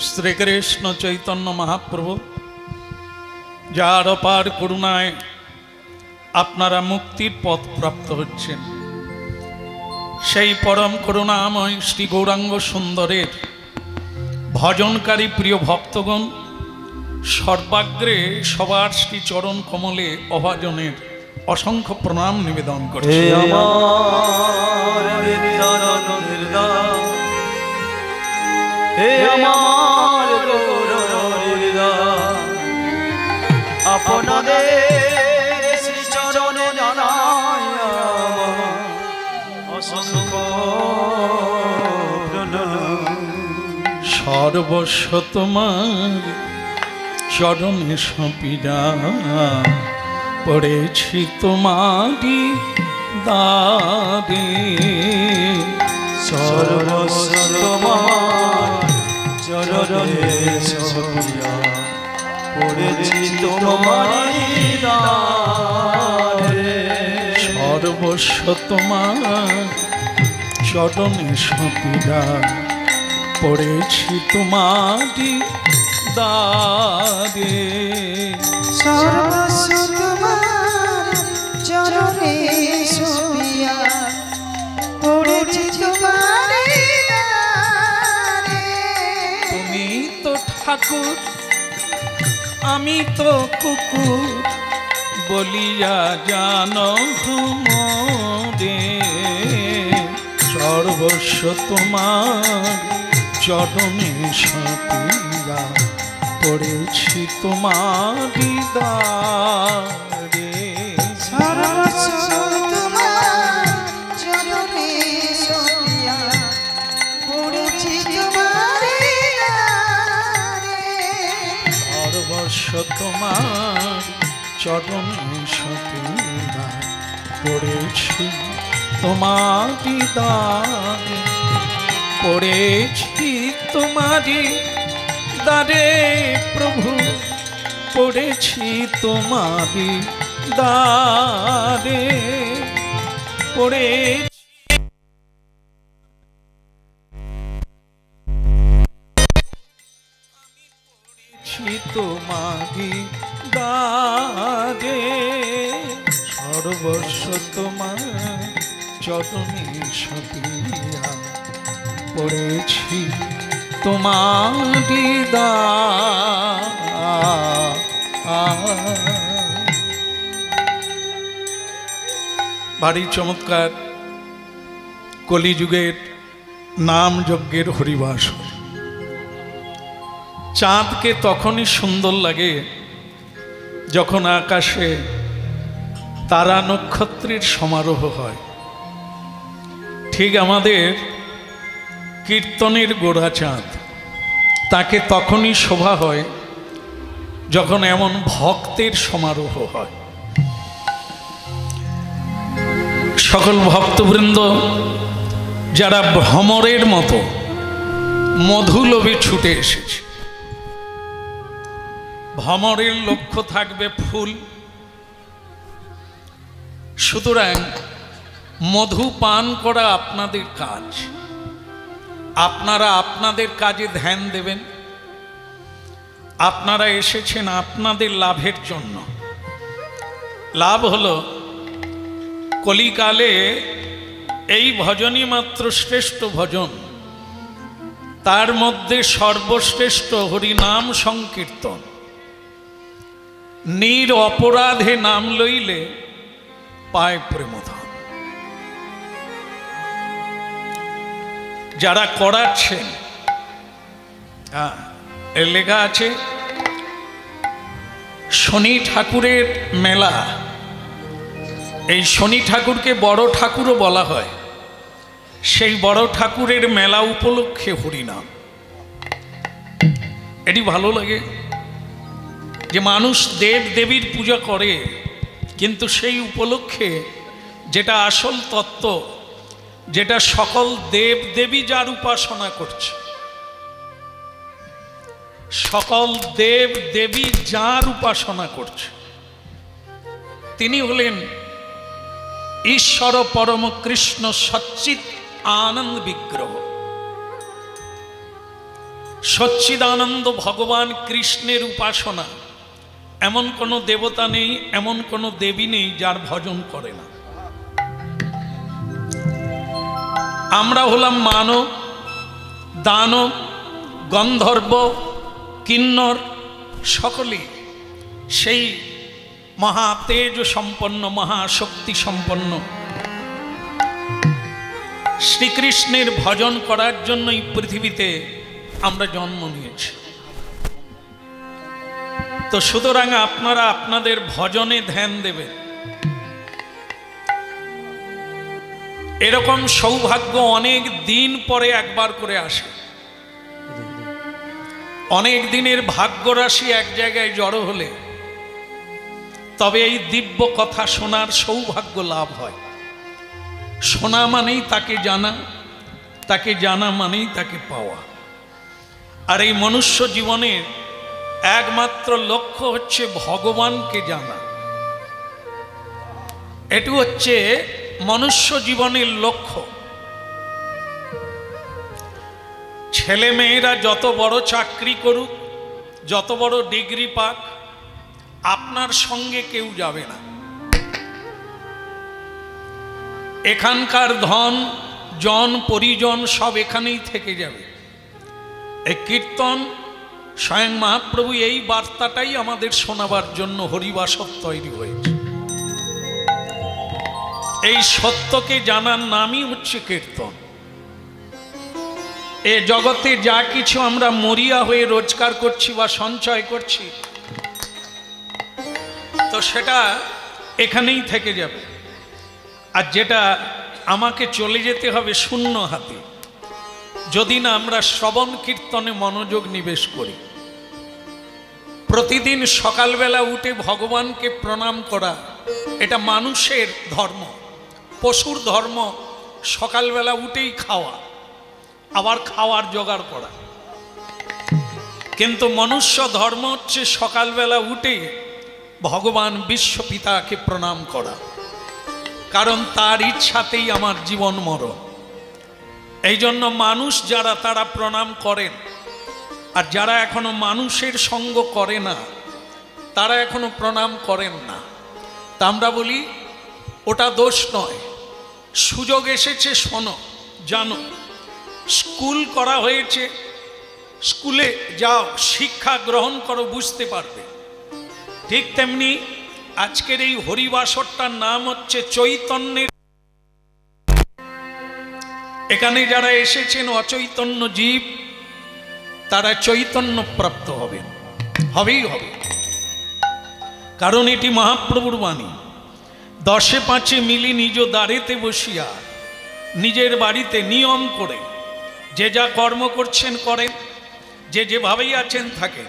শ্রীকৃষ্ণ চৈতন্য মহাপ্রভু, যার অপার করুণায় আপনারা মুক্তির পথ প্রাপ্ত হচ্ছেন। সেই পরম করুণাময় শ্রী গৌরাঙ্গ সুন্দরের ভজনকারী প্রিয় ভক্তগণ, সর্বাগ্রে সবার শ্রী চরণ কমলে অভাজনের অসংখ্য প্রণাম নিবেদন করছে। আমার হে আমার আপনাদের শ্রী চরণে জানাই অসংখ্য সর্বস্ব তোমার চরণে সপিরা পড়েছি তোমারি দাদে সর্বস্ব তোমার চরণে সপিয়া, পড়েছি তোমারি দারে সর্বস্ব তোমার চরণে সপিরা পড়েছি তোমারি দাদে সর্বস্ব তোমার চরণে সপিয়া, পড়েছি তোমার ঠাকুর, আমি তো কুকুর বলিয়া জানো হুমরে সর্বস্ব তোমার চরণে সপিয়া পড়েছি তোমার দিদারে সর্বস্ব তোমার চরণে সপিয়া পড়েছি তোমার দিদারে পড়েছি তোমারি দারে প্রভু পড়েছি তোমারি দারে পড়েছি পড়েছি তোমারি দারে সর্বস্ব তোমার চরণে সপিয়া পড়েছি তোমারি দা ভারী চমৎকার কলিযুগের নাম যজ্ঞের হরিবাস। চাঁদকে তখনই সুন্দর লাগে যখন আকাশে তারা নক্ষত্রের সমারোহ হয়। ঠিক আমাদের কীর্তনের গোড়া চাঁদ, তাকে তখনই শোভা হয় যখন এমন ভক্তের সমারোহ হয়। সকল ভক্তবৃন্দ, যারা ভ্রমরের মতো মধুলোভে ছুটে এসেছে ভ্রমরের লক্ষ্য থাকবে ফুল। সুতরাং মধু পান করা আপনাদের কাজ। আপনারা আপনাদের কাজে ধ্যান দেবেন। আপনারা এসেছেন আপনাদের লাভের জন্য। লাভ হলো, কলিকালে এই ভজনই মাত্র শ্রেষ্ঠ ভজন। তার মধ্যে সর্বশ্রেষ্ঠ হরিনাম সংকীর্তন। নির অপরাধে নাম লইলে পায় প্রেমধন যারা করাচ্ছেন হ্যাঁ, লেখা আছে শনি ঠাকুরের মেলা। এই শনি ঠাকুরকে বড় ঠাকুরও বলা হয়। সেই বড় ঠাকুরের মেলা উপলক্ষে হরিনাম। এটি ভালো লাগে। যে মানুষ দেব দেবীর পূজা করে, কিন্তু সেই উপলক্ষে যেটা আসল তত্ত্ব, যেটা সকল দেব দেবী যার উপাসনা করছে, সকল দেব দেবী যার উপাসনা করছে, তিনি হলেন ঈশ্বর পরম কৃষ্ণ সচ্চিত আনন্দ বিগ্রহ। সচ্চিদানন্দ ভগবান কৃষ্ণের উপাসনা এমন কোনো দেবতা নেই, এমন কোনো দেবী নেই যার ভজন করে না। আমরা হলাম মানব, দানব, গন্ধর্ব, কিন্নর, সকলেই সেই মহা তেজ সম্পন্ন মহাশক্তি সম্পন্ন শ্রীকৃষ্ণের ভজন করার জন্যই পৃথিবীতে আমরা জন্ম নিয়েছি। তো সুতরাং আপনারা আপনাদের ভজনে ধ্যান দেবেন। এরকম সৌভাগ্য অনেক দিন পরে একবার করে আসে। অনেক দিনের ভাগ্য রাশি এক জায়গায় জড়ো হলে তবে এই দিব্য কথা শোনার সৌভাগ্য লাভ হয়। শোনা মানেই তাকে জানা তাকে জানা মানেই তাকে পাওয়া। আর এই মনুষ্য জীবনের একমাত্র লক্ষ্য হচ্ছে ভগবানকে জানা। এটি হচ্ছে মনুষ্য জীবনের লক্ষ্য। ছেলে মেয়েরা যত বড় চাকরি করুক, যত বড় ডিগ্রি পাক, আপনার সঙ্গে কেউ যাবে না। এখানকার ধন, জন, পরিজন সব এখানেই থেকে যাবে। এই কীর্তন স্বয়ং মহাপ্রভু এই বার্তাটাই আমাদের শোনাবার জন্য হরিবাসক তৈরি হয়েছে। এই সত্যকে জানার নামই হচ্ছে কীর্তন। এ জগতে যা কিছু আমরা মরিয়া হয়ে রোজগার করছি বা সঞ্চয় করছি, তো সেটা এখানেই থেকে যাবে। আর যেটা আমাকে চলে যেতে হবে শূন্য হাতে। যদি না আমরা শ্রবণ কীর্তনে মনোযোগ নিবেশ করি। প্রতিদিন সকালবেলা উঠে ভগবানকে প্রণাম করা, এটা মানুষের ধর্ম। পশুর ধর্ম, সকালবেলা উঠেই খাওয়া, আবার খাওয়ার জোগাড় করা। কিন্তু মনুষ্য ধর্ম হচ্ছে সকালবেলা উঠে ভগবান বিশ্বপিতাকে প্রণাম করা। কারণ তার ইচ্ছাতেই আমার জীবন মরণ। এই জন্য মানুষ যারা তারা প্রণাম করেন আর যারা এখনও মানুষের সঙ্গ করে না, তারা এখনও প্রণাম করেন না। তা আমরা বলি, ওটা দোষ নয়। সুযোগ এসেছে, শোনো, জানো। স্কুল করা হয়েছে, স্কুলে যাও, শিক্ষা গ্রহণ করো, বুঝতে পারবে। ঠিক তেমনি আজকের এই হরিবাসরটার নাম হচ্ছে চৈতন্যের। এখানে যারা এসেছেন, অচৈতন্য জীব তারা চৈতন্য প্রাপ্ত হবেন হবেই হবে। কারণ এটি মহাপ্রভুর বাণী। দশে পাঁচে মিলি নিজ দাঁড়েতে বসিয়া নিজের বাড়িতে নিয়ম করে যে যা কর্ম করছেন করেন, যে যেভাবেই আছেন থাকেন।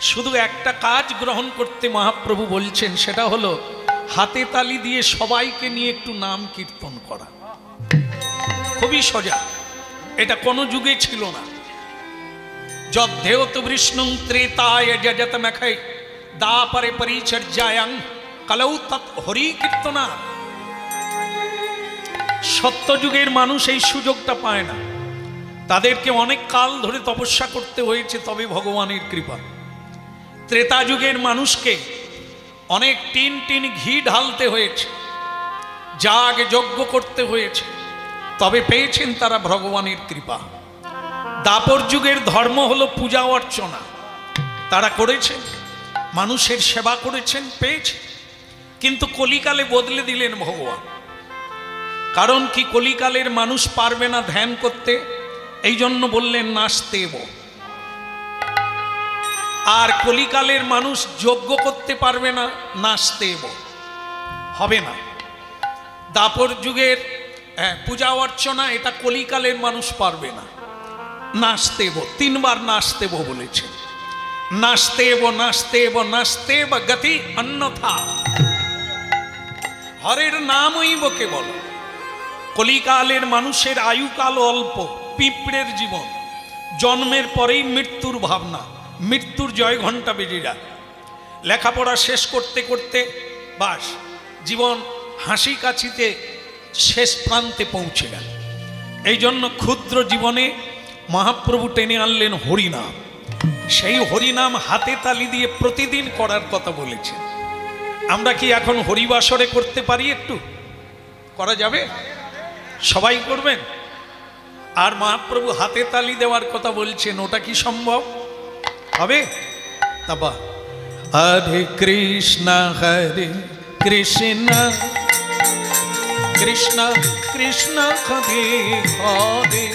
শুধু একটা কাজ গ্রহণ করতে মহাপ্রভু বলছেন, সেটা হলো হাতে তালি দিয়ে সবাইকে নিয়ে একটু নাম কীর্তন করা। খুবই সোজা এটা কোনো যুগে ছিল না। যদ্ধেয়ত বিষ্ণু ত্রেতায় যজত মেখাই দা পরে পরিচর্যায়ং কলৌ তৎ হরি কীর্তনা সত্যযুগের মানুষ এই সুযোগটা পায় না। তাদেরকে অনেক কাল ধরে তপস্যা করতে হয়েছে, তবে ভগবানের কৃপা। ত্রেতা যুগের মানুষকে অনেক টিন টিন ঘি ঢালতে হয়েছে, যাগ যজ্ঞ করতে হয়েছে, তবে পেয়েছেন তারা ভগবানের কৃপা। দাপর যুগের ধর্ম হলো পূজা অর্চনা। তারা করেছেন মানুষের সেবা করেছেন পেয়েছে। কিন্তু কলিকালে বদলে দিলেন ভগবান। কারণ কি কলিকালের মানুষ পারবে না ধ্যান করতে? এই জন্য বললেন নাচতেব আর কলিকালের মানুষ যজ্ঞ করতে পারবে না নাচতেব হবে না। দাপর যুগের হ্যাঁ, পূজা অর্চনা এটা কলিকালের মানুষ পারবে না। নাচতেব তিনবার নাচতেব বলেছে। নাচতেব নাচতেব নাচতেব গতি অন্যথা। হরের নামই বকে বলো। কলিকালের মানুষের আয়ুকাল অল্প, পিঁপড়ের জীবন। জন্মের পরেই মৃত্যুর ভাবনা, মৃত্যুর জয় বেজে যায়। লেখাপড়া শেষ করতে করতে বাস, জীবন হাসি কাছিতে শেষ প্রান্তে পৌঁছে গেল। এই জন্য ক্ষুদ্র জীবনে মহাপ্রভু টেনে আনলেন হরিনাম। সেই হরিনাম হাতে তালি দিয়ে প্রতিদিন করার কথা বলেছেন আমরা কি এখন হরিবাসরে করতে পারি একটু? করা যাবে? সবাই করবেন? আর মহাপ্রভু হাতে তালি দেওয়ার কথা বলছেন, ওটা কি সম্ভব? হবে? তাবা। হরে কৃষ্ণ হরে কৃষ্ণ। কৃষ্ণ কৃষ্ণ, হরে হরে।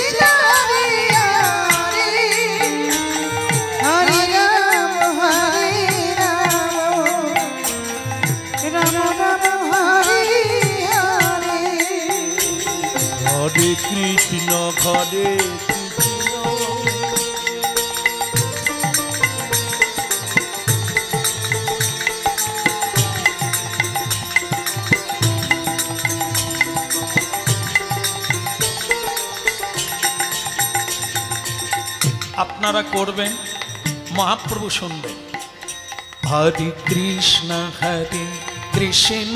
কৃষ্ণ আপনারা করবেন মহাপ্রভু শুনবেন। হরে কৃষ্ণ হরে কৃষ্ণ।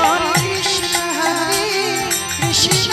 হরে কৃষ্ণ হরে কৃষ্ণ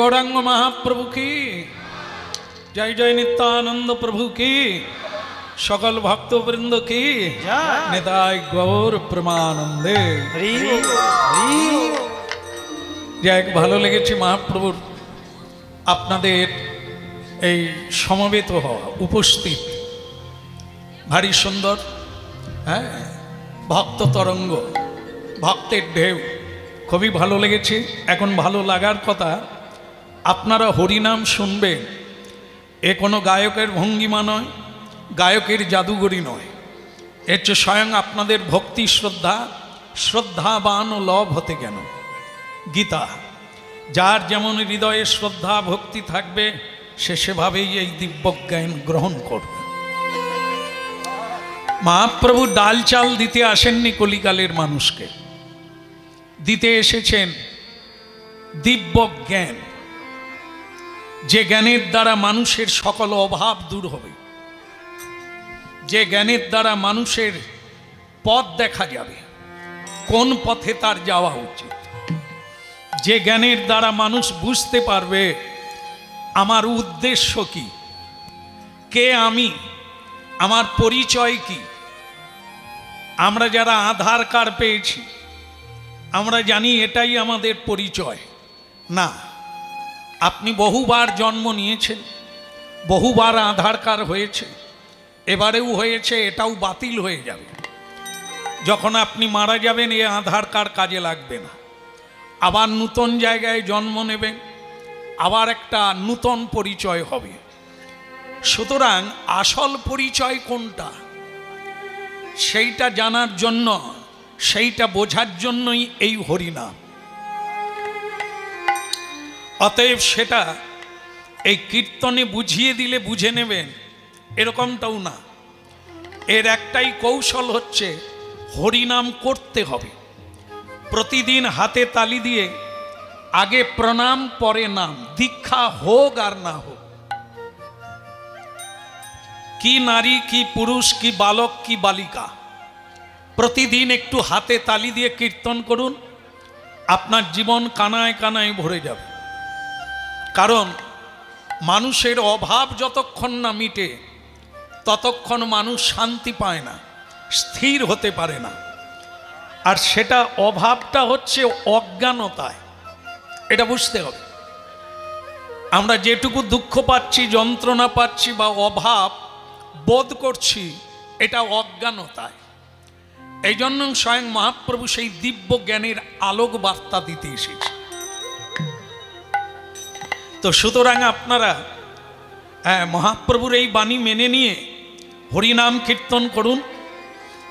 গৌরাঙ্গ মহাপ্রভু কি জয় জয় নিত্যানন্দ প্রভু কি সকল ভক্তবৃন্দ কি নেতায় গৌর প্রমানন্দে যাক ভালো লেগেছে মহাপ্রভুর আপনাদের এই সমবেত হওয়া উপস্থিত। ভারী সুন্দর হ্যাঁ? ভক্ত তরঙ্গ ভক্তের ঢেউ। খুবই ভালো লেগেছে। এখন ভালো লাগার কথা আপনারা হরিনাম শুনবেন এ কোনো গায়কের ভঙ্গিমা নয়, গায়কের জাদুগরি নয়। এর হচ্ছে স্বয়ং আপনাদের ভক্তি শ্রদ্ধা, শ্রদ্ধাবান ও লভ হতে কেন? গীতা, যার যেমন হৃদয়ে শ্রদ্ধা, ভক্তি থাকবে, সে সেভাবেই এই দিব্যজ্ঞান গ্রহণ করবে। মহাপ্রভু ডাল চাল দিতে আসেননি কলিকালের মানুষকে। দিতে এসেছেন দিব্য জ্ঞান যে জ্ঞানের দ্বারা মানুষের সকল অভাব দূর হবে। যে জ্ঞানের দ্বারা মানুষের পথ দেখা যাবে। কোন পথে তার যাওয়া উচিত? যে জ্ঞানের দ্বারা মানুষ বুঝতে পারবে, আমার উদ্দেশ্য কি? কে আমি? আমার পরিচয় কি? আমরা যারা আধার কার্ড পেয়েছি, আমরা জানি এটাই আমাদের পরিচয়। না। আপনি বহুবার জন্ম নিয়েছেন, বহুবার আধার কার্ড হয়েছে, এবারেও হয়েছে, এটাও বাতিল হয়ে যাবে। যখন আপনি মারা যাবেন, এ আধার কার্ড কাজে লাগবে না। আবার নূতন জায়গায় জন্ম নেবেন, আবার একটা নূতন পরিচয় হবে। সুতরাং আসল পরিচয় কোনটা? সেইটা জানার জন্য, সেইটা বোঝার জন্যই এই হরিনাম। অতএব সেটা এই কীর্তনে বুঝিয়ে দিলে বুঝে নেবেন, এরকমটাও না। এর একটাই কৌশল হচ্ছে হরিনাম করতে হবে। প্রতিদিন হাতে তালি দিয়ে আগে প্রণাম, পরে নাম, দীক্ষা হোক আর না হোক। কি নারী, কি পুরুষ, কি বালক, কি বালিকা, প্রতিদিন একটু হাতে তালি দিয়ে কীর্তন করুন, আপনার জীবন কানায় কানায় ভরে যাবে। কারণ মানুষের অভাব যতক্ষণ না মিটে, ততক্ষণ মানুষ শান্তি পায় না, স্থির হতে পারে না। আর সেটা অভাবটা হচ্ছে অজ্ঞানতায়। এটা বুঝতে হবে। আমরা যেটুকু দুঃখ পাচ্ছি, যন্ত্রণা পাচ্ছি বা অভাব বোধ করছি, এটা অজ্ঞানতায়। এই জন্য স্বয়ং মহাপ্রভু সেই দিব্য জ্ঞানের আলোক বার্তা দিতে এসেছে। তো সুতরাং আপনারা হ্যাঁ মহাপ্রভুর এই বাণী মেনে নিয়ে হরিনাম কীর্তন করুন।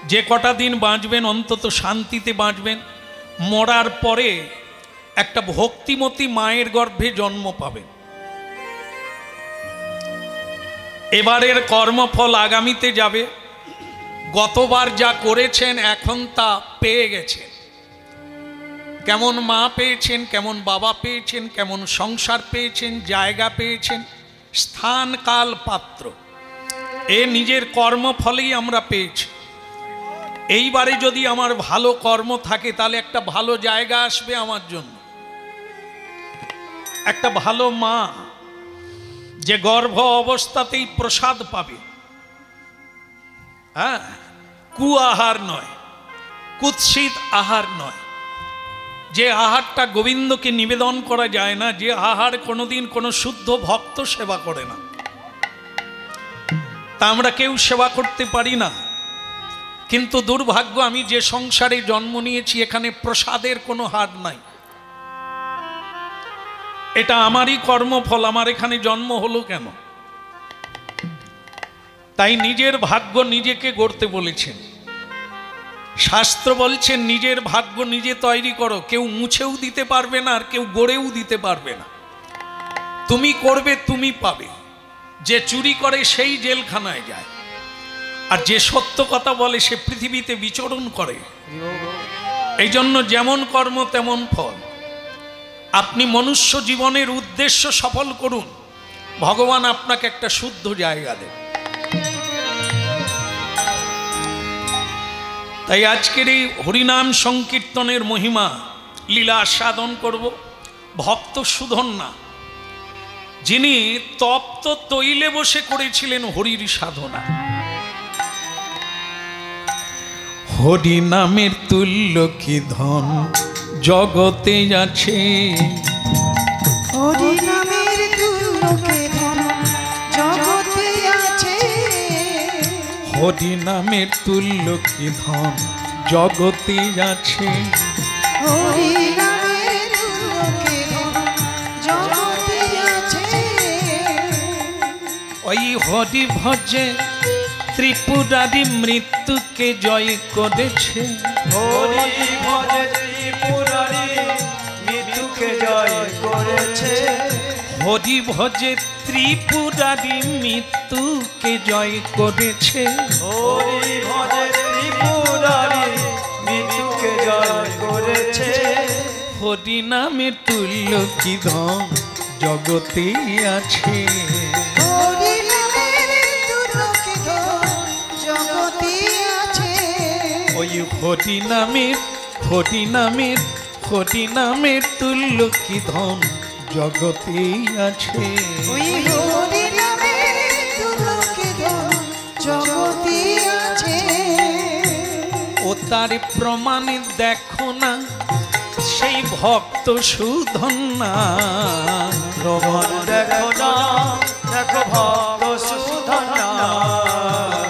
যে কটা দিন বাঁচবেন, অন্তত শান্তিতে বাঁচবেন। মরার পরে একটা ভক্তিমতী মায়ের গর্ভে জন্ম পাবেন। এবারের কর্মফল আগামীতে যাবে। গতবার যা করেছেন, এখন তা পেয়ে গেছেন। কেমন মা পেয়েছেন, কেমন বাবা পেয়েছেন, কেমন সংসার পেয়েছেন, জায়গা পেয়েছেন, স্থান কাল পাত্র। এ নিজের কর্মফলেই আমরা পেয়েছি। এইবারে যদি আমার ভালো কর্ম থাকে, তাহলে একটা ভালো জায়গা আসবে আমার জন্য। একটা ভালো মা যে গর্ভ অবস্থাতেই প্রসাদ পাবে। হ্যাঁ? কু আহার নয়, কুৎসিত আহার নয়। যে আহারটা গোবিন্দকে নিবেদন করা যায় না, যে আহার কোনোদিন কোনো শুদ্ধ ভক্ত সেবা করে না। তা আমরা কেউ সেবা করতে পারি না। কিন্তু দুর্ভাগ্য, আমি যে সংসারে জন্ম নিয়েছি, এখানে প্রসাদের কোনো হার নাই। এটা আমারই কর্মফল, আমার এখানে জন্ম হলো কেন? তাই নিজের ভাগ্য নিজেকে গড়তে বলেছেন। শাস্ত্র বলছে, নিজের ভাগ্য নিজে তৈরি করো। কেউ মুছেও দিতে পারবে না আর কেউ গড়েও দিতে পারবে না। তুমি করবে, তুমি পাবে। যে চুরি করে সেই জেলখানায় যায়। আর যে সত্য কথা বলে, সে পৃথিবীতে বিচরণ করে। এই জন্য যেমন কর্ম, তেমন ফল। আপনি মনুষ্য জীবনের উদ্দেশ্য সফল করুন। ভগবান আপনাকে একটা শুদ্ধ জায়গা দেবে। তাই আজকের এই হরিনাম সংকীর্তনের মহিমা লীলা আস্বাদন করব, ভক্ত সুধন না। যিনি তপ্ত তৈলে বসে করেছিলেন হরির সাধনা। হরি নামের তুল্য কি ধন জগতে আছে? হরি নামের হরি নামের তুল্য কি ধন? জগতে আছে। হরি নামের লোকে জগতে আছে। ওই হরি ভজে ত্রিপুরারি মৃত্যুকে জয় করেছে। হরি ভজে ত্রিপুরারি মৃত্যুকে জয় করেছে। হরি ভজে ত্রিপুরারি মৃত্যুকে জয় করেছে। হরি ভজে ত্রিপুরারি মৃত্যুকে জয় করেছে। হরি নামের তুল্য কি ধন জগতে আছে। ওই হরি নামের হরি নামের হরি নামের তুল্য কি ধন জগতে আছে। ও তার প্রমাণে দেখো না সেই ভক্ত সুধন্যা প্রমাণ দেখো না দেখো ভক্ত সুধনা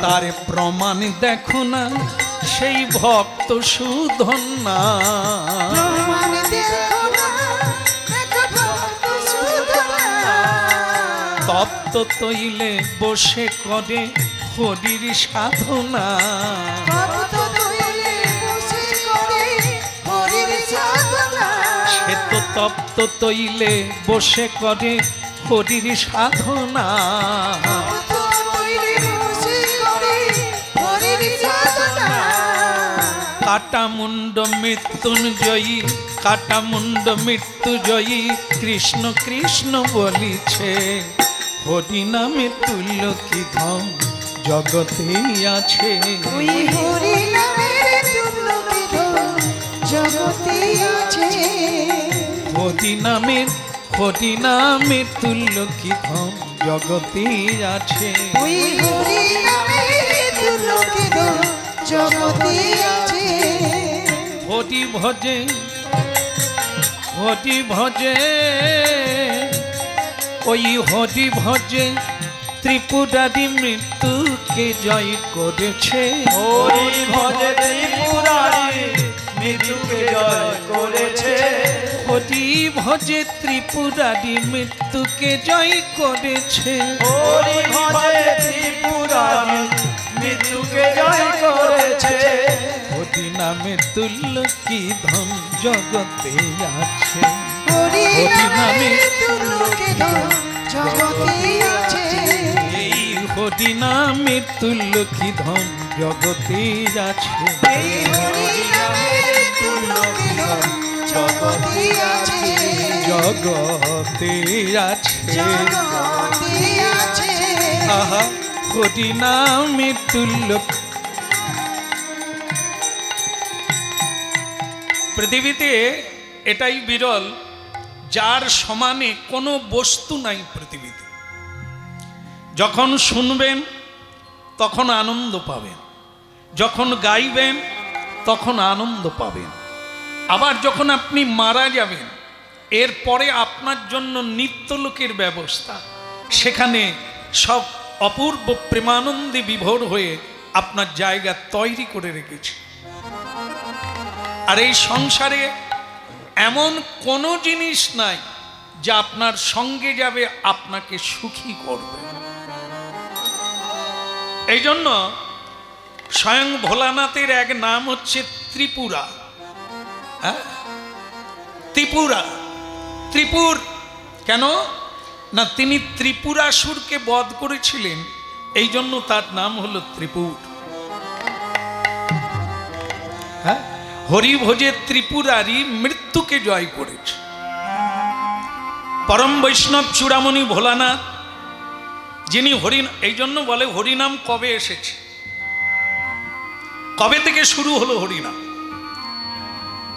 তার প্রমাণ দেখো না সেই ভক্ত সুধন্যা প্রমাণ তপ্ত তৈলে বসে করে হরির সাধনা। সে তো তপ্ত তৈলে বসে করে হরির সাধনা। ভক্ত তৈলে বসে করে হরির সাধনা। কাটা মুন্ড মৃত্যুঞ্জয়ী কাটা মুন্ড মৃত্যুজয়ী কৃষ্ণ কৃষ্ণ বলিছে। হরি নামে তুল্য কি ধন জগতে আছে। ওই হরি নামের দুর্লভে জগতে আছে। হরি নামের হরি নামের তুল্য কি ধন জগতে আছে। ওই হরি নামের দুর্লভে জগতে আছে। হরি ভজে হরি ভজে। ওই হরি ভজে ত্রিপুরারি মৃত্যুকে জয় করেছে। হরি ভজে ত্রিপুরারি মৃত্যুকে জয় করেছে। হরি ভজে ত্রিপুরারি মৃত্যুকে জয় করেছে। হরি ভজে ত্রিপুরারি মৃত্যুকে জয় করেছে। হরি নামে তুল্য কি ধন জগতে আছে। হরি হরি নামে নামের দুর্লভে জগতে আছে। এই হরি নামে তুল্য কি ধন জগতে আছে? জগতে আছে। আহা হরি নামে তুল্য পৃথিবীতে এটাই বিরল যার সমানে কোনো বস্তু নাই পৃথিবীতে। যখন শুনবেন, তখন আনন্দ পাবেন। যখন গাইবেন, তখন আনন্দ পাবেন। আবার যখন আপনি মারা যাবেন, এরপরে আপনার জন্য নিত্যলোকের ব্যবস্থা। সেখানে সব অপূর্ব প্রেমানন্দে বিভোর হয়ে আপনার জায়গা তৈরি করে রেখেছে। আর এই সংসারে এমন কোনো জিনিস নাই যা আপনার সঙ্গে যাবে, আপনাকে সুখী করবে। এই জন্য স্বয়ং ভোলানাথের এক নাম হচ্ছে ত্রিপুরা। হ্যাঁ? ত্রিপুরা। ত্রিপুর কেন? না, তিনি ত্রিপুরাসুরকে বধ করেছিলেন এই জন্য তার নাম হলো ত্রিপুর। হ্যাঁ? হরিভোজে ত্রিপুরারি মৃত্যুকে জয় করেছে। পরম বৈষ্ণব চূড়ামণি ভোলানাথ, যিনি হরি এই জন্য বলে হরিনাম কবে এসেছে? কবে থেকে শুরু হলো হরিনাম?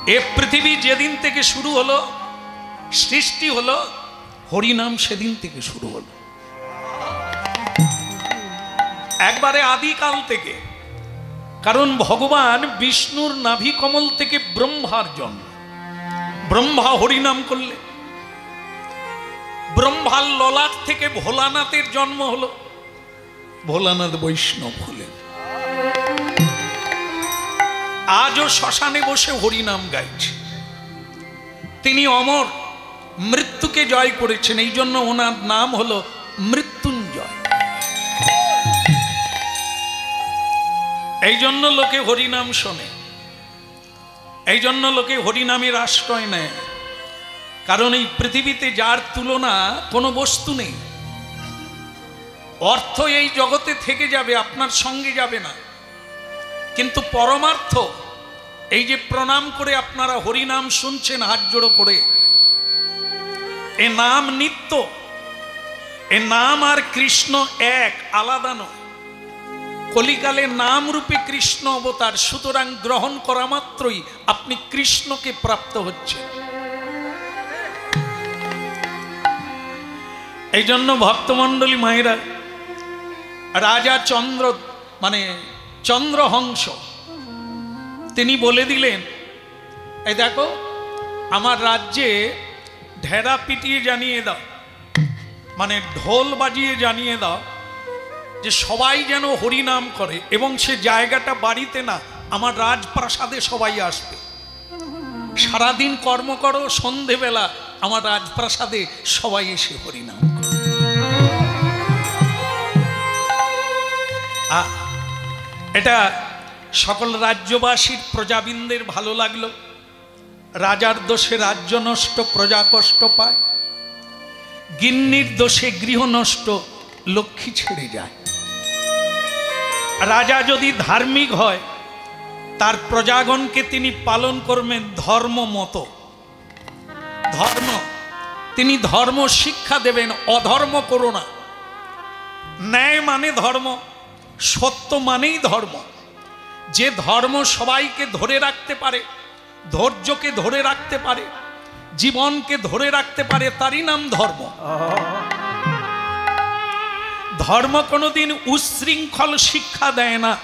এ পৃথিবী যেদিন থেকে শুরু হলো, সৃষ্টি হলো, হরিনাম সেদিন থেকে শুরু হলো। একবারে আদিকাল থেকে কারণ ভগবান বিষ্ণুর নাভি কমল থেকে ব্রহ্মার জন্ম ব্রহ্মা হরিনাম করলে। ব্রহ্মার ললাট থেকে ভোলানাথের জন্ম হলো। ভোলানাথ বৈষ্ণব হলেন। আজও শ্মশানে বসে হরিনাম গাইছে। তিনি অমর, মৃত্যুকে জয় করেছেন। এই জন্য ওনার নাম হলো মৃত্যুঞ্জয় এই জন্য লোকে হরিনাম শোনে। এই জন্য লোকে হরিনামের আশ্রয় নেয়। কারণ এই পৃথিবীতে যার তুলনা কোনো বস্তু নেই। অর্থ এই জগতে থেকে যাবে, আপনার সঙ্গে যাবে না। কিন্তু পরমার্থ, এই যে প্রণাম করে আপনারা হরিনাম শুনছেন হাত জোড়ো করে, এ নাম নিত্য, এ নাম আর কৃষ্ণ এক, আলাদা নয়। কলিকালে নাম রূপে কৃষ্ণ অবতার, সুতরাং গ্রহণ করা মাত্রই আপনি কৃষ্ণকে প্রাপ্ত হচ্ছেন। এই জন্য ভক্তমণ্ডলী মায়েরা, রাজা চন্দ্র মানে চন্দ্রহংস, তিনি বলে দিলেন, এই দেখো, আমার রাজ্যে ঢেরা পিটিয়ে জানিয়ে দাও মানে ঢোল বাজিয়ে জানিয়ে দাও যে সবাই যেন হরিনাম করে এবং সে জায়গাটা বাড়িতে না, আমার রাজপ্রাসাদে সবাই আসবে। সারাদিন কর্ম করো, সন্ধেবেলা আমার রাজপ্রাসাদে সবাই এসে হরিনাম এটা সকল রাজ্যবাসীর প্রজাবিন্দের ভালো লাগল। রাজার দোষে রাজ্য নষ্ট, প্রজা কষ্ট পায়। গিন্নির দোষে গৃহ নষ্ট, লক্ষ্মী ছেড়ে যায়। রাজা যদি ধার্মিক হয়, তার প্রজাগণকে তিনি পালন করবেন ধর্ম মতো। ধর্ম, তিনি ধর্ম শিক্ষা দেবেন, অধর্ম করো না। ন্যায় মানে ধর্ম, সত্য মানেই ধর্ম। যে ধর্ম সবাইকে ধরে রাখতে পারে, ধৈর্যকে ধরে রাখতে পারে, জীবনকে ধরে রাখতে পারে, তারই নাম ধর্ম। ধর্ম কোনোদিন উচ্ছৃঙ্খল শিক্ষা দেয় না।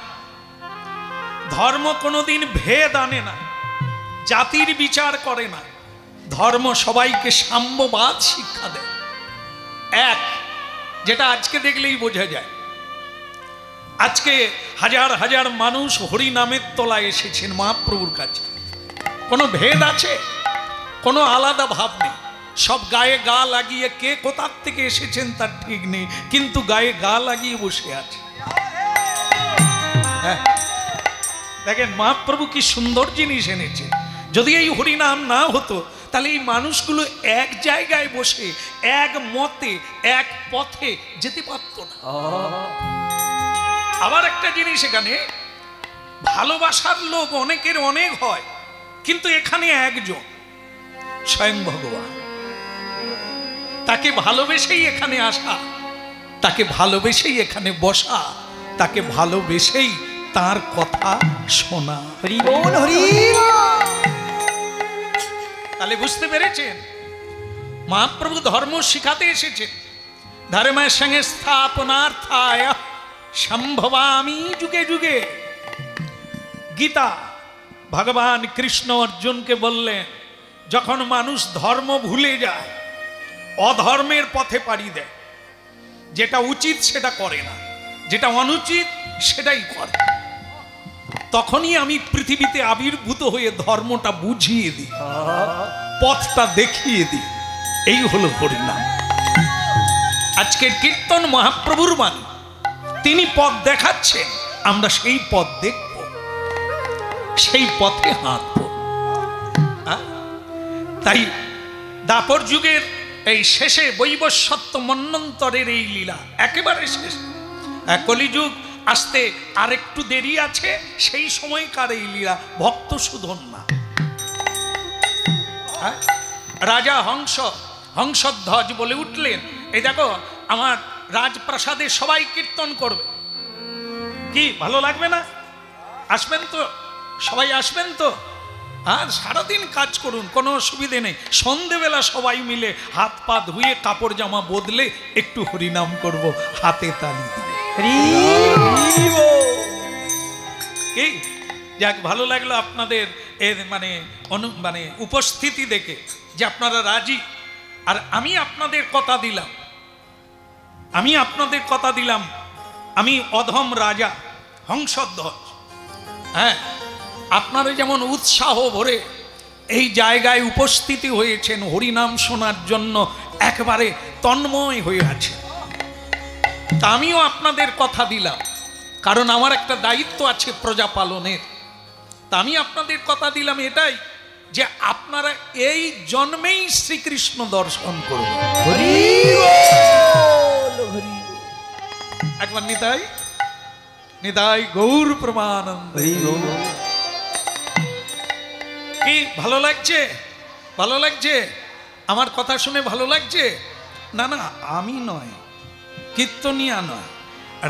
ধর্ম কোনোদিন ভেদ আনে না। জাতির বিচার করে না। ধর্ম সবাইকে সাম্যবাদ শিক্ষা দেয়। এক, যেটা আজকে দেখলেই বোঝা যায়। আজকে হাজার হাজার মানুষ হরি নামের তলায় এসেছেন মহাপ্রভুর কাছে। কোনো ভেদ আছে? কোনো আলাদা ভাব নেই। সব গায়ে গা লাগিয়ে কে কোথার থেকে এসেছেন তার ঠিক নেই, কিন্তু গায়ে গা লাগিয়ে বসে আছে। হ্যাঁ। দেখেন মহাপ্রভু কি সুন্দর জিনিস এনেছে যদি এই হরিনাম না হতো, তাহলে এই মানুষগুলো এক জায়গায় বসে, এক মতে, এক পথে যেতে পারত না। আবার একটা জিনিস এখানে, ভালোবাসার লোক অনেকের অনেক হয়, কিন্তু এখানে একজন, স্বয়ং ভগবান। তাকে ভালোবেসেই এখানে আসা তাকে ভালোবেসেই এখানে বসা তাকে ভালোবেসেই তার কথা শোনা। তাহলে বুঝতে পেরেছেন? মহাপ্রভু ধর্ম শিখাতে এসেছেন ধর্মের সঙ্গে স্থাপনার্থায় সম্ভবামি যুগে যুগে। গীতা ভগবান কৃষ্ণ অর্জুনকে বললেন যখন মানুষ ধর্ম ভুলে যায় অধর্মের পথে পাড়ি দেয়। যেটা উচিত সেটা করে না। যেটা অনুচিত সেটাই করে। তখনই আমি পৃথিবীতে আবির্ভূত হয়ে ধর্মটা বুঝিয়ে দিই, পথটা দেখিয়ে দিই। এই হলো হরিনাম আজকের কীর্তন মহাপ্রভুর বাণী। তিনি পথ দেখাচ্ছেন, আমরা সেই পথ দেখব। সেই পথে হাঁটব। তাই দাপর যুগের এই শেষে বৈবস্বত্ব মন্বন্তরের এই লীলা, একেবারে শেষ। কলিযুগ আসতে আরেকটু দেরি আছে, সেই সময়কার এই লীলা, ভক্ত সুধন না? রাজা হংস, হংসধ্বজ বলে উঠলেন, এই দেখো, আমার রাজপ্রাসাদে সবাই কীর্তন করবে। কি, ভালো লাগবে না? আসবেন তো? সবাই আসবেন তো? আর সারাদিন কাজ করুন কোনো অসুবিধে নেই। সন্ধেবেলা সবাই মিলে হাত পা ধুয়ে কাপড় জামা বদলে একটু হরিনাম করব হাতে তালি দিয়ে। কি? যাক ভালো লাগল আপনাদের এর মানে অনু মানে উপস্থিতি দেখে যে আপনারা রাজি। আর আমি আপনাদের কথা দিলাম। আমি আপনাদের কথা দিলাম। আমি অধম রাজা হংসধ্বজ। হ্যাঁ? আপনারা যেমন উৎসাহ ভরে এই জায়গায় উপস্থিতি হয়েছেন হরিনাম শোনার জন্য একবারে তন্ময় হয়ে আছে তা আমিও আপনাদের কথা দিলাম কারণ আমার একটা দায়িত্ব আছে প্রজা পালনের তা আমি আপনাদের কথা দিলাম এটাই যে আপনারা এই জন্মেই শ্রীকৃষ্ণ দর্শন করুন। হরি হরি একবার নিতাই নিতাই গৌর প্রমানন্দ। কি, ভালো লাগছে? ভালো লাগছে? আমার কথা শুনে ভালো লাগছে? না না, আমি নয়, কীর্তনিয়া নয়,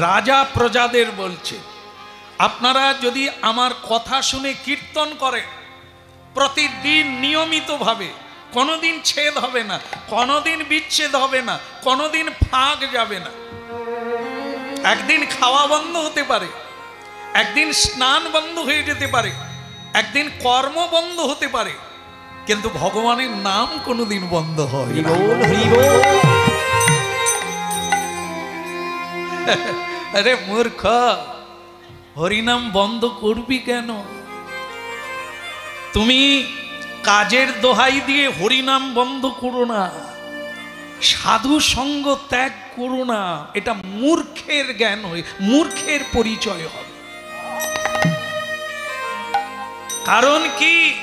রাজা প্রজাদের বলছে, আপনারা যদি আমার কথা শুনে কীর্তন করেন, প্রতিদিন নিয়মিতভাবে, কোনোদিন ছেদ হবে না, কোনোদিন বিচ্ছেদ হবে না, কোনোদিন ফাঁক যাবে না। একদিন খাওয়া বন্ধ হতে পারে, একদিন স্নান বন্ধ হয়ে যেতে পারে একদিন কর্ম বন্ধ হতে পারে কিন্তু ভগবানের নাম কোনোদিন বন্ধ হয় আরে মূর্খ হরিনাম বন্ধ করবি কেন? তুমি কাজের দোহাই দিয়ে হরিনাম বন্ধ করো না সাধু সঙ্গ ত্যাগ করো না এটা মূর্খের জ্ঞান হয়ে মূর্খের পরিচয় হবে। কারণ কি?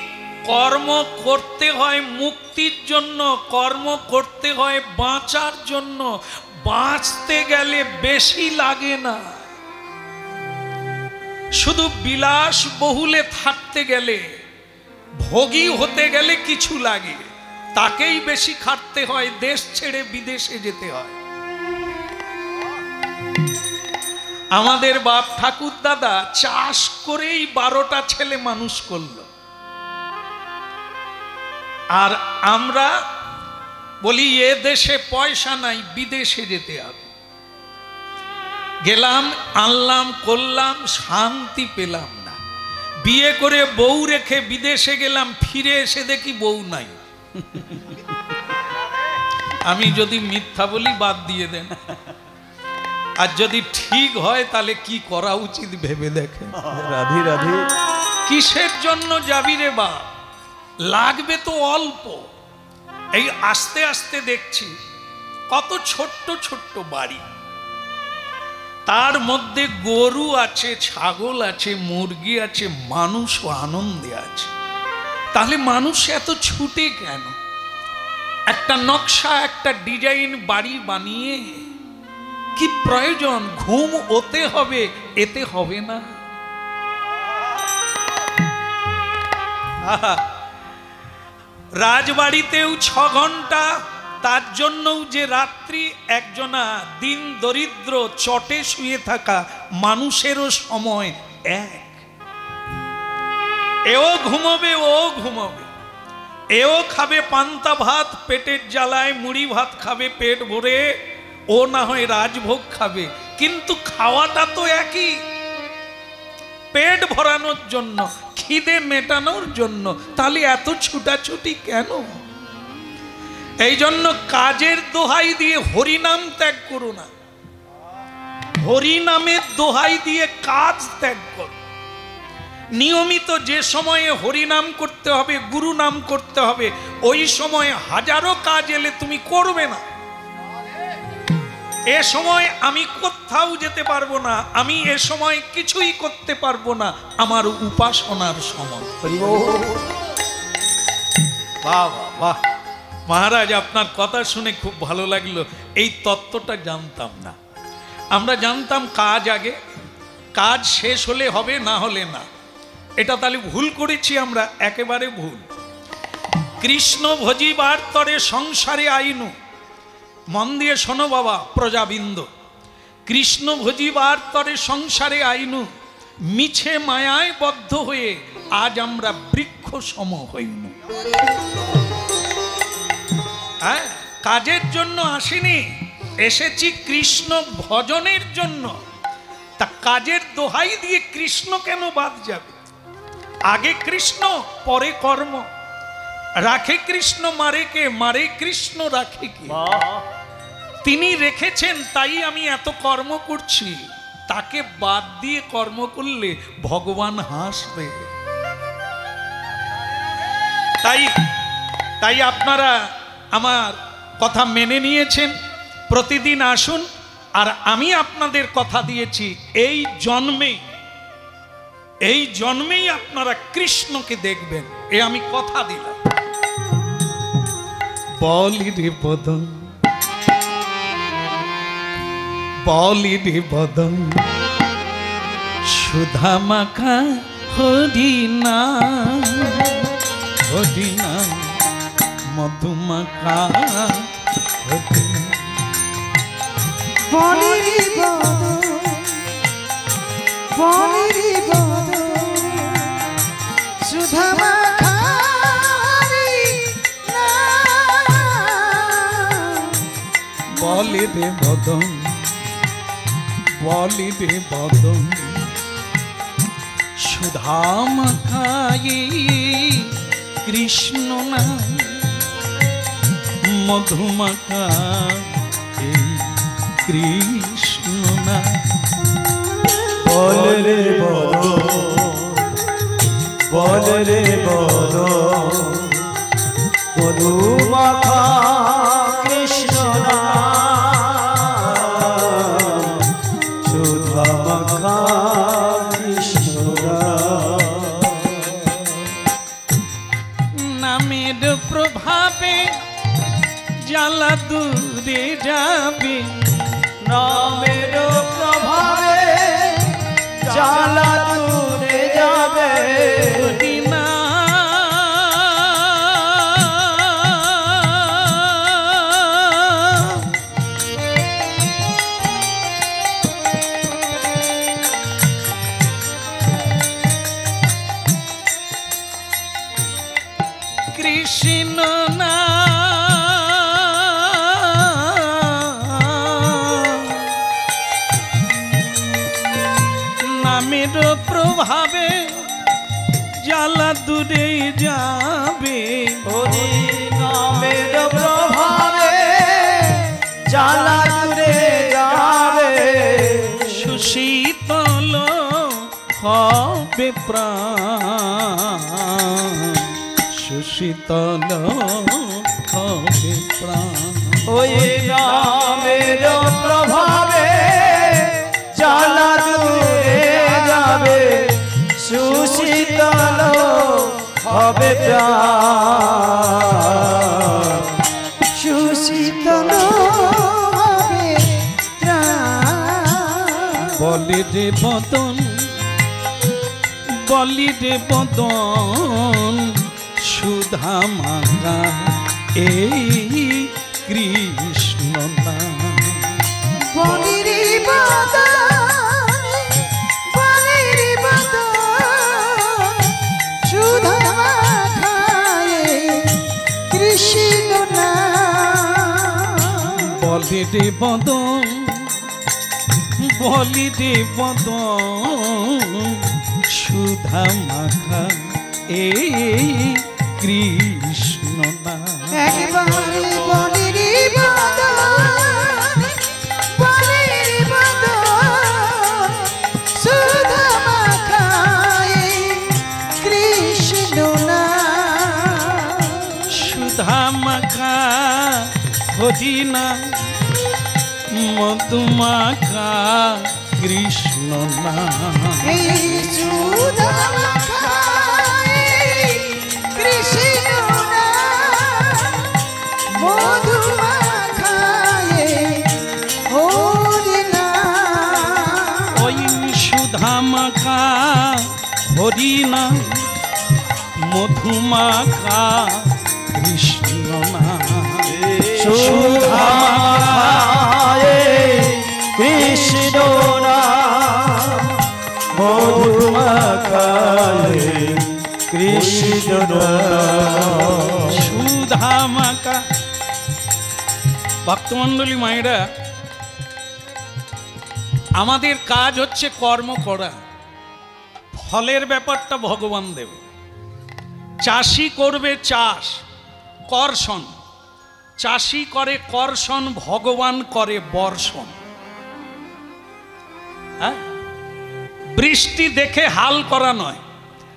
কর্ম করতে হয় মুক্তির জন্য, কর্ম করতে হয় বাঁচার জন্য। বাঁচতে গেলে বেশি লাগে না। শুধু বিলাস বহুলে থাকতে গেলে, ভোগী হতে গেলে কিছু লাগে। তাকেই বেশি খাটতে হয়, দেশ ছেড়ে বিদেশে যেতে হয়। আমাদের বাপ ঠাকুর দাদা চাষ করেই বারোটা ছেলে মানুষ করল। আর আমরা বলি, এ দেশে পয়সা নাই, বিদেশে যেতে হবে। গেলাম, আনলাম, করলাম, শান্তি পেলাম না। বিয়ে করে বউ রেখে বিদেশে গেলাম, ফিরে এসে দেখি বউ নাই। আমি যদি মিথ্যা বলি, বাদ দিয়ে দেন। আর যদি ঠিক হয় তাহলে কি করা উচিত ভেবে দেখেন? রাধে রাধে। কিসের জন্য যাবি রে বাপ লাগবে তো অল্প। এই আস্তে আস্তে দেখছি কত ছোট্ট ছোট্ট বাড়ি। তার মধ্যে গরু আছে ছাগল আছে মুরগি আছে মানুষও আনন্দে আছে। তাহলে মানুষ এত ছুটে কেন? একটা নকশা একটা ডিজাইন বাড়ি বানিয়ে কি প্রয়োজন? ঘুম ওতে হবে, এতে হবে না। রাজবাড়িতেও ছ ঘণ্টা তার জন্যও যে রাত্রি একজনা দিন দরিদ্র চটে শুয়ে থাকা মানুষেরও সময় এক। এও ঘুমোবে, ও ঘুমোবে। এও খাবে পান্তা ভাত, পেটের জ্বালায় মুড়ি ভাত খাবে পেট ভরে। ও না হয় রাজভোগ খাবে, কিন্তু খাওয়াটা তো একই। পেট ভরানোর জন্য, খিদে মেটানোর জন্য, তাহলে এত ছুটাছুটি কেন? এই জন্য কাজের দোহাই দিয়ে হরিনাম ত্যাগ করো না। হরিনামের দোহাই দিয়ে কাজ ত্যাগ করো। নিয়মিত যে সময়ে হরিনাম করতে হবে গুরু নাম করতে হবে, ওই সময়ে হাজারো কাজ এলে তুমি করবে না। এ সময় আমি কোথাও যেতে পারব না আমি এ সময় কিছুই করতে পারব না আমার উপাসনার সময়। বাহ বাহ। মহারাজ আপনার কথা শুনে খুব ভালো লাগল। এই তত্ত্বটা জানতাম না। আমরা জানতাম কাজ আগে কাজ শেষ হলে হবে না হলে না। এটা তাহলে ভুল করেছি আমরা একেবারে ভুল। কৃষ্ণ ভজিবার তরে সংসারে আইনু। মন দিয়ে শোনো বাবা, প্রজাবিন্দ। কৃষ্ণ ভজিবার তরে সংসারে আইনু, মিছে মায়ায় বদ্ধ হয়ে আজ আমরা বৃক্ষ সম হইনু। হ্যাঁ কাজের জন্য আসিনি, এসেছি কৃষ্ণ ভজনের জন্য। তা কাজের দোহাই দিয়ে কৃষ্ণ কেন বাদ যাবে? আগে কৃষ্ণ, পরে কর্ম। রাখে কৃষ্ণ, মারে কে? মারে কৃষ্ণ, রাখে কে? তিনি রেখেছেন, তাই আমি এত কর্ম করছি। তাকে বাদ দিয়ে কর্ম করলে ভগবান হাসবে। তাই তাই আপনারা আমার কথা মেনে নিয়েছেন। প্রতিদিন আসুন, আর আমি আপনাদের কথা দিয়েছি, এই জন্মে এই জন্মেই আপনারা কৃষ্ণকে দেখবেন। এ আমি কথা দিলাম। বলি রে বদন বলি রে বদন। সুধা মাখা হরিনা হরিনা মধুমাখা হরিনা বলিরি বদ বলিরি বদ সুধা বলি রে বদন বলি রে বদন। সুধাম খাই কৃষ্ণ না, মধুমাখা এই কৃষ্ণ না। বল রে বদ বল বদ মধু দূরে যাবে। হরি নামের প্রভাবে জ্বালা দূরে যাবে। সুশীতল হবে প্রাণ। সুশীতল হবে প্রাণ। ওই নামের প্রভাবে জ্বালা দূরে যাবে। সুশীতল হবে সুশীতল বলি রে বদন বলি রে বদন সুধা মাগা এই কৃষ্ণ বলি রে বদন বলি রে বদন সুধা মাখা এই কৃষ্ণ নাম একবারে মধুমাখা কৃষ্ণ নাম এই সুধা মাখায়ে কৃষ্ণ নাম মধু মাখায়ে হরি হরিনা, মধুমাখা কৃষ্ণ নাম সুধা মাখায়ে কৃষ্ণ নাম মধু মাখায়ে কৃষ্ণ নাম। সুধা ভক্তমণ্ডলী মায়েরা, আমাদের কাজ হচ্ছে কর্ম করা। ফলের ব্যাপারটা ভগবান দেবে। চাষি করবে চাষ, কর্ষণ। চাষি করে কর্ষণ, ভগবান করে বর্ষণ। হ্যাঁ? বৃষ্টি দেখে হাল করা নয়।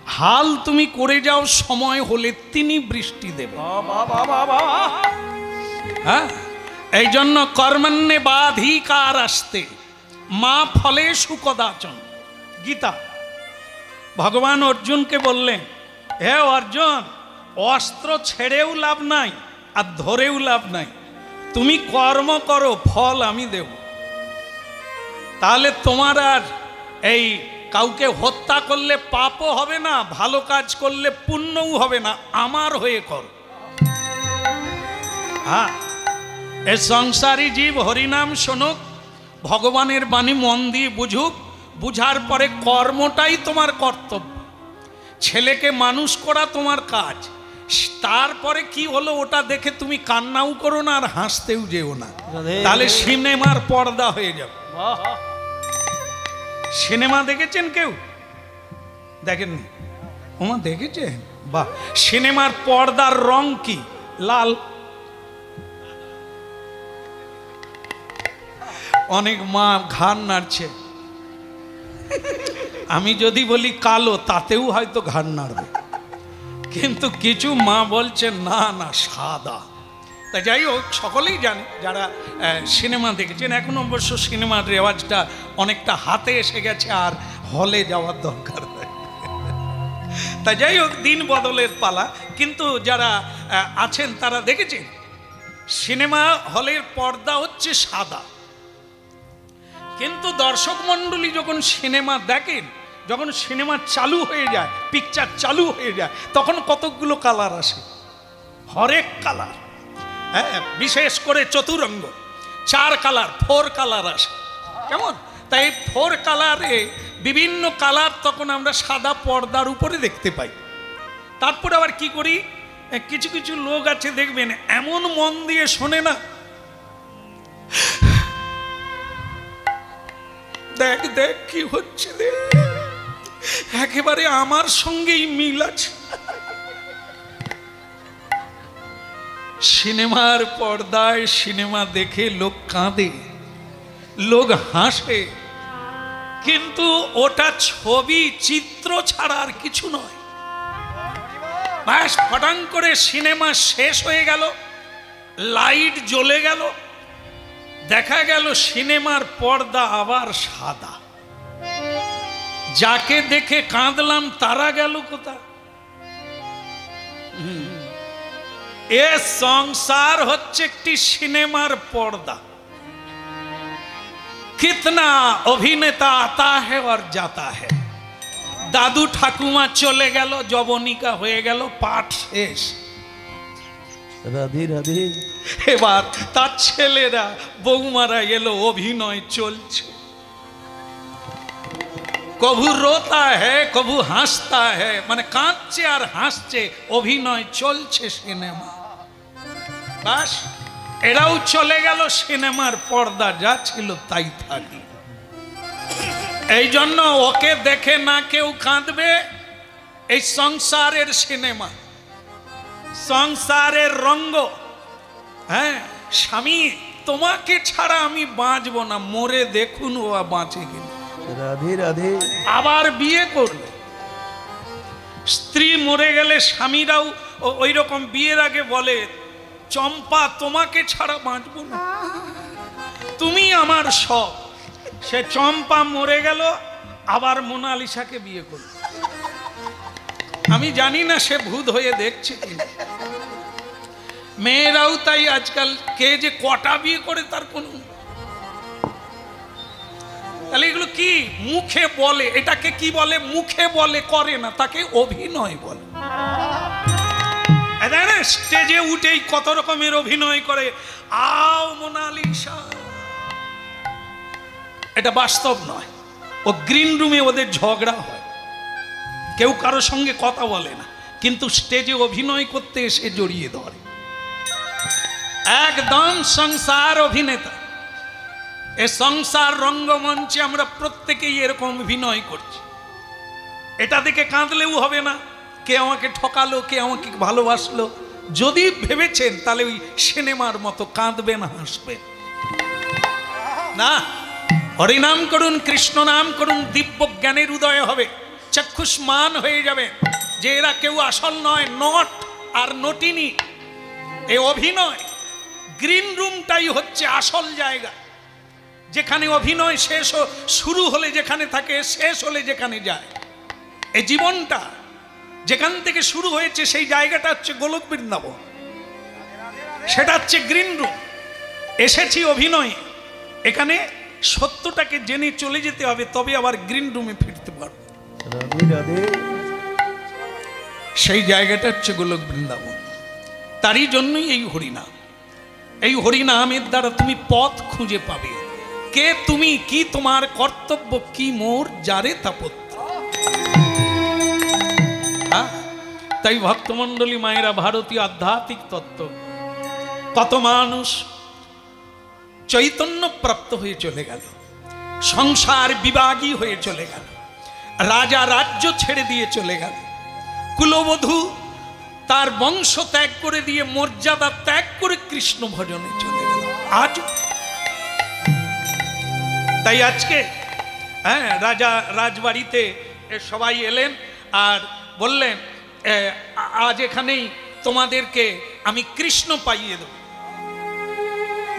হাল তুমি করে যাও, সময় হলে তিনি বৃষ্টি দেবে। হ্যাঁ? এই জন্য কর্মণ্যে বাধিকার আসতে, মা ফলে সুকদাচন। গীতা, ভগবান অর্জুনকে বললেন, হে অর্জুন, অস্ত্র ছেড়েও লাভ নাই আর ধরেও লাভ নাই। তুমি কর্ম করো, ফল আমি দেব। তাহলে তোমার আর এই কাউকে হত্যা করলে পাপও হবে না, ভালো কাজ করলে পুণ্যও হবে না, আমার হয়ে কর। হ্যাঁ এ সংসারী জীব হরিনাম শোনুক, ভগবানের বাণী মন দিয়ে বুঝুক, বুঝার পরে কর্মটাই তোমার কর্তব্য। ছেলেকে মানুষ করা তোমার কাজ। তারপরে কি হলো ওটা দেখে তুমি কান্নাও করো না আর হাসতেও যেও না। তাহলে সিনেমার পর্দা হয়ে যাবে। সিনেমা দেখেছেন কেউ? দেখেন ওমা দেখেছেন? বা সিনেমার পর্দার রং কি? লাল। অনেক মা ঘাড় নাড়ছে। আমি যদি বলি কালো তাতেও হয়তো ঘাড় নাড়বে। কিন্তু কিছু মা বলছে, না না, সাদা। তা যাই হোক, সকলেই জানে, যারা সিনেমা দেখেছেন, এখন অবশ্য সিনেমার রেওয়াজটা অনেকটা হাতে এসে গেছে, আর হলে যাওয়ার দরকার তা যাই হোক, দিন বদলের পালা। কিন্তু যারা আছেন, তারা দেখেছেন, সিনেমা হলের পর্দা হচ্ছে সাদা। কিন্তু দর্শক মণ্ডলী যখন সিনেমা দেখেন যখন সিনেমা চালু হয়ে যায় পিকচার চালু হয়ে যায়, তখন কতকগুলো কালার আসে? হরেক কালার হ্যাঁ বিশেষ করে চতুরঙ্গ। চার কালার ফোর কালার আসে। কেমন? তাই ফোর কালারে বিভিন্ন কালার তখন আমরা সাদা পর্দার উপরে দেখতে পাই। তারপরে আবার কি করি? কিছু কিছু লোক আছে, দেখবেন, এমন মন দিয়ে শোনে না। দেখ দেখ কি হচ্ছে রে। একেবারে আমার সঙ্গেই মিল আছে। সিনেমার পর্দায় সিনেমা দেখে লোক কাঁদে, লোক হাসে, কিন্তু ওটা ছবি, চিত্র ছাড়া আর কিছু নয়। ব্যাস, ফটাং করে সিনেমা শেষ হয়ে গেল, লাইট জ্বলে গেল, দেখা গেল সিনেমার পর্দা আবার সাদা। যাকে দেখে কাঁদলাম তারা গেল হুম। এ সংসার হচ্ছে একটি সিনেমার পর্দা। কিতনা অভিনেতা আতা হে আর যাতা হে। দাদু ঠাকুমা চলে গেল জবনিকা হয়ে গেল পাঠ শেষ। রাধে রাধে। এবার তার ছেলেরা বৌমারা এলো অভিনয় চলছে। কভু রোতা হ্যাঁ কভু হাসতা হ্যাঁ মানে কাঁদছে আর হাসছে, অভিনয় চলছে সিনেমা। বাস, এরাও চলে গেল সিনেমার পর্দা, যা ছিল তাই থাকি এই জন্য ওকে দেখে না কেউ কাঁদবে, এই সংসারের সিনেমা। সংসারের রঙ্গ হ্যাঁ স্বামী, তোমাকে ছাড়া আমি বাঁচবো না, মরে দেখুন ও বাঁচে কিনা। রাধে রাধে। আবার বিয়ে করবে স্ত্রী মরে গেলে স্বামীরাও ওই রকম বিয়ের আগে বলে, চম্পা, তোমাকে ছাড়া বাঁচবো না। তুমি আমার সব। সে চম্পা মরে গেল, আবার মোনালিসাকে বিয়ে করল। আমি জানি না সে ভূত হয়ে দেখছে মেয়েরাও তাই আজকাল, কে যে কটা বিয়ে করে তার কোনো তাহলে এগুলো কি? মুখে বলে। এটাকে কি বলে? মুখে বলে, করে না। তাকে অভিনয় বলে। স্টেজে উঠেই কত রকমের অভিনয় করে। আও মোনালিসা। এটা বাস্তব নয়। ও গ্রিন রুমে ওদের ঝগড়া হয়। কেউ কারোর সঙ্গে কথা বলে না। কিন্তু স্টেজে অভিনয় করতে এসে জড়িয়ে ধরে। একদম সংসার অভিনেতা। এ সংসার রঙ্গমঞ্চে আমরা প্রত্যেকেই এরকম অভিনয় করছি। এটা দেখে কাঁদলেও হবে না। কে আমাকে ঠকালো, কে আমাকে ভালোবাসলো। যদি ভেবেছেন, তাহলে ওই সিনেমার মতো কাঁদবেন হাসবেন না, হরিনাম করুন, কৃষ্ণ নাম করুন, দিব্য জ্ঞানের উদয় হবে। চক্ষুষ্মান হয়ে যাবে। যে এরা কেউ আসল নয়, নট আর নটিনি। এ অভিনয়, গ্রিন রুমটাই হচ্ছে আসল জায়গা। যেখানে অভিনয় শেষ শুরু হলে যেখানে থাকে, শেষ হলে যেখানে যায়। এই জীবনটা যেখান থেকে শুরু হয়েছে, সেই জায়গাটা হচ্ছে গোলক বৃন্দাবন। সেটা হচ্ছে গ্রিন রুম এসেছি অভিনয়ে। এখানে সত্যটাকে জেনে চলে যেতে হবে, তবে আবার গ্রিন রুমে ফিরতে পারব। সেই জায়গাটা হচ্ছে গোলক বৃন্দাবন। তারই জন্যই এই হরিনাম। এই হরিনামের দ্বারা তুমি পথ খুঁজে পাবে। কে তুমি, কি তোমার কর্তব্য, কি মোর, যারে তাপত্য হ্যাঁ? তাই ভক্তমণ্ডলী মায়েরা, ভারতীয় আধ্যাত্মিক তত্ত্ব, কত মানুষ চৈতন্য প্রাপ্ত হয়ে চলে গেল, সংসার বিভাগী হয়ে চলে গেল, রাজা রাজ্য ছেড়ে দিয়ে চলে গেল, কুলবধূ তার বংশ ত্যাগ করে দিয়ে, মর্যাদা ত্যাগ করে কৃষ্ণ ভজনে চলে গেল আজ তাই আজকে হ্যাঁ রাজা রাজবাড়িতে সবাই এলেন আর বললেন আজ এখানেই তোমাদেরকে আমি কৃষ্ণ পাইয়ে দেব।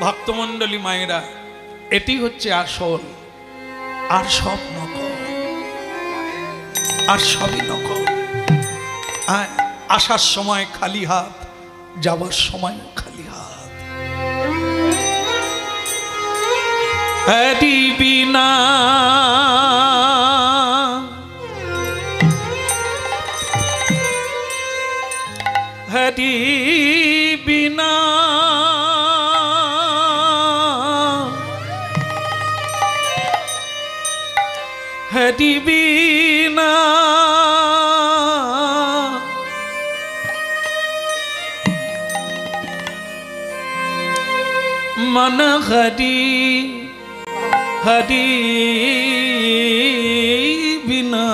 ভক্তমণ্ডলী মায়েরা এটি হচ্ছে আসল আর সব নকল আর সবই নকল। হ্যাঁ, আসার সময় খালি হাত যাবার সময় খালি हरि बिना। हरि बिना। हरि बिना। मन हरी হরি বিনা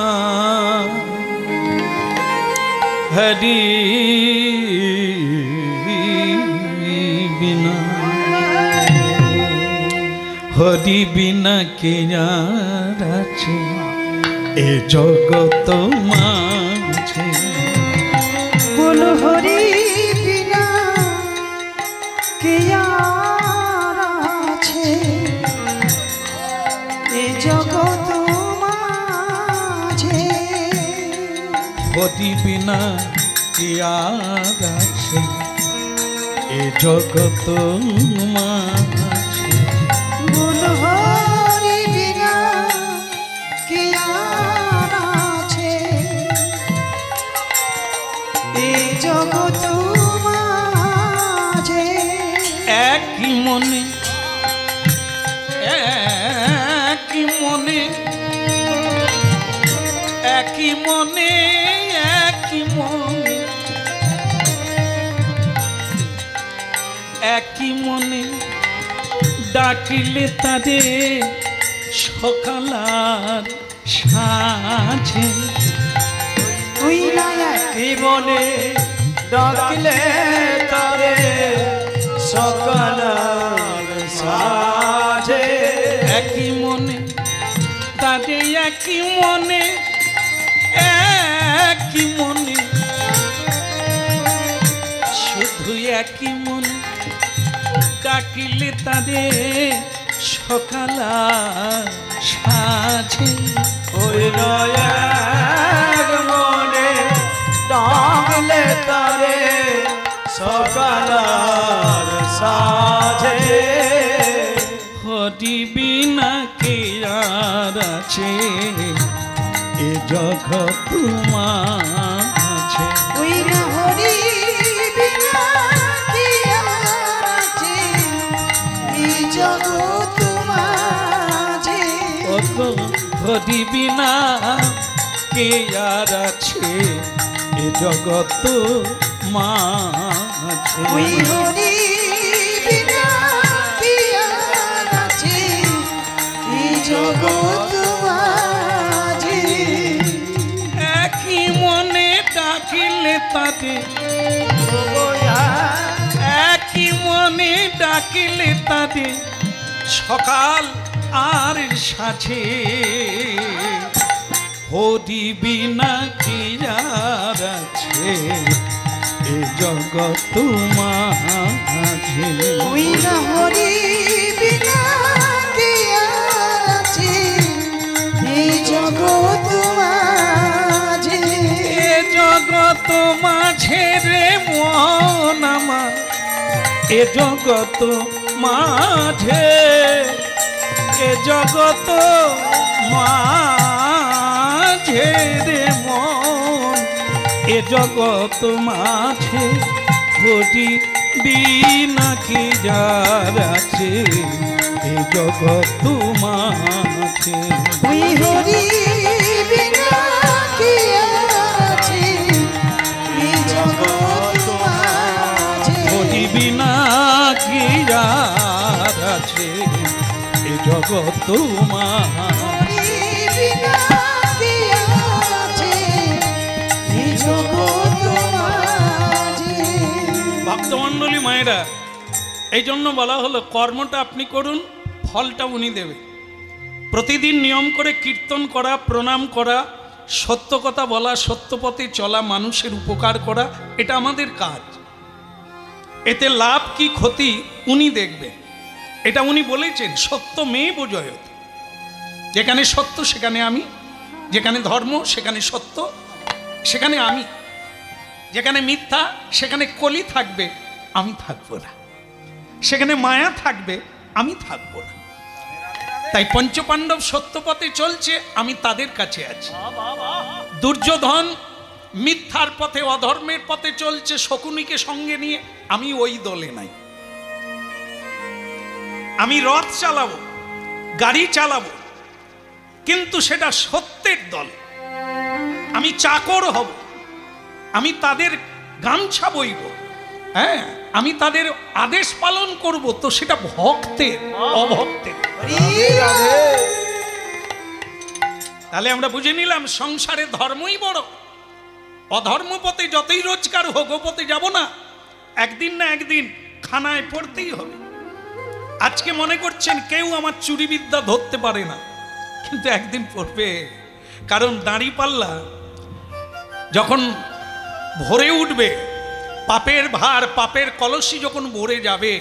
হরি বিনা হরি বিনা কে আছে? এ জগত মা বিনা কি আর আছে এ জগত মাঝে ডাকিলে তারে সকালার সাঁঝে তুই নায়ক কি বলে ডাকলে তারে সকাল সাজে। একই মনে তাদের একই মনে একই মনে ডাকিলে তাদের সকাল সাজে। ওই নয়াগ মনে ডাকলে তারে সকাল সাজে। হরি বিনা কে আর আছে? এ জগৎ মাঝে হরি বিনা কে আর আছে এ কি আর আছে মনে তাদের একই মনে ডাকিলে তাদের সকাল আর সাথে হরি বিনা কি আর আছে? এ জগৎ মাঝে ওই না হরি বিনা কে আর আছে? এই জগৎ মাঝে এ জগৎ মাঝে রে মন আমার। এ জগৎ মাঝে এ জগত মাঝে রে মন। এ জগত মাঝে ঘটি বিনা কি যার আছে। এ জগত মাঝে হরি মাঝে ভক্তমণ্ডলী মায়েরা, এই জন্য বলা হলো, কর্মটা আপনি করুন, ফলটা উনি দেবে প্রতিদিন নিয়ম করে কীর্তন করা, প্রণাম করা, সত্য কথা বলা সত্য পথে চলা, মানুষের উপকার করা, এটা আমাদের কাজ। এতে লাভ কি ক্ষতি উনি দেখবেন। এটা উনি বলেছেন, সত্য মেয়ে বোঝয়ত। যেখানে সত্য, সেখানে আমি। যেখানে ধর্ম, সেখানে সত্য, সেখানে আমি। যেখানে মিথ্যা, সেখানে কলি থাকবে, আমি থাকব না। সেখানে মায়া থাকবে, আমি থাকব না। তাই পঞ্চপাণ্ডব সত্যপথে চলছে, আমি তাদের কাছে আছি। দুর্যোধন মিথ্যার পথে, অধর্মের পথে চলছে, শকুনিকে সঙ্গে নিয়ে, আমি ওই দলে নাই। আমি রথ চালাবো গাড়ি চালাবো কিন্তু সেটা সত্যের দল। আমি চাকর হব আমি তাদের গামছা বইব হ্যাঁ আমি তাদের আদেশ পালন করব তো সেটা ভক্তের অভক্তের। তাহলে আমরা বুঝে নিলাম সংসারে ধর্মই বড়। অধর্ম পথে যতই রোজগার হোক ও পথে যাব না। একদিন না একদিন খানায় পড়তেই হবে। আজকে মনে করছেন কেউ আমার চুরিবিদ্যা ধরতে পারে না। কিন্তু একদিন পড়বে, কারণ দাঁড়ি পাল্লা যখন ভরে উঠবে, পাপের ভার, পাপের কলসি যখন ভরে যাবে,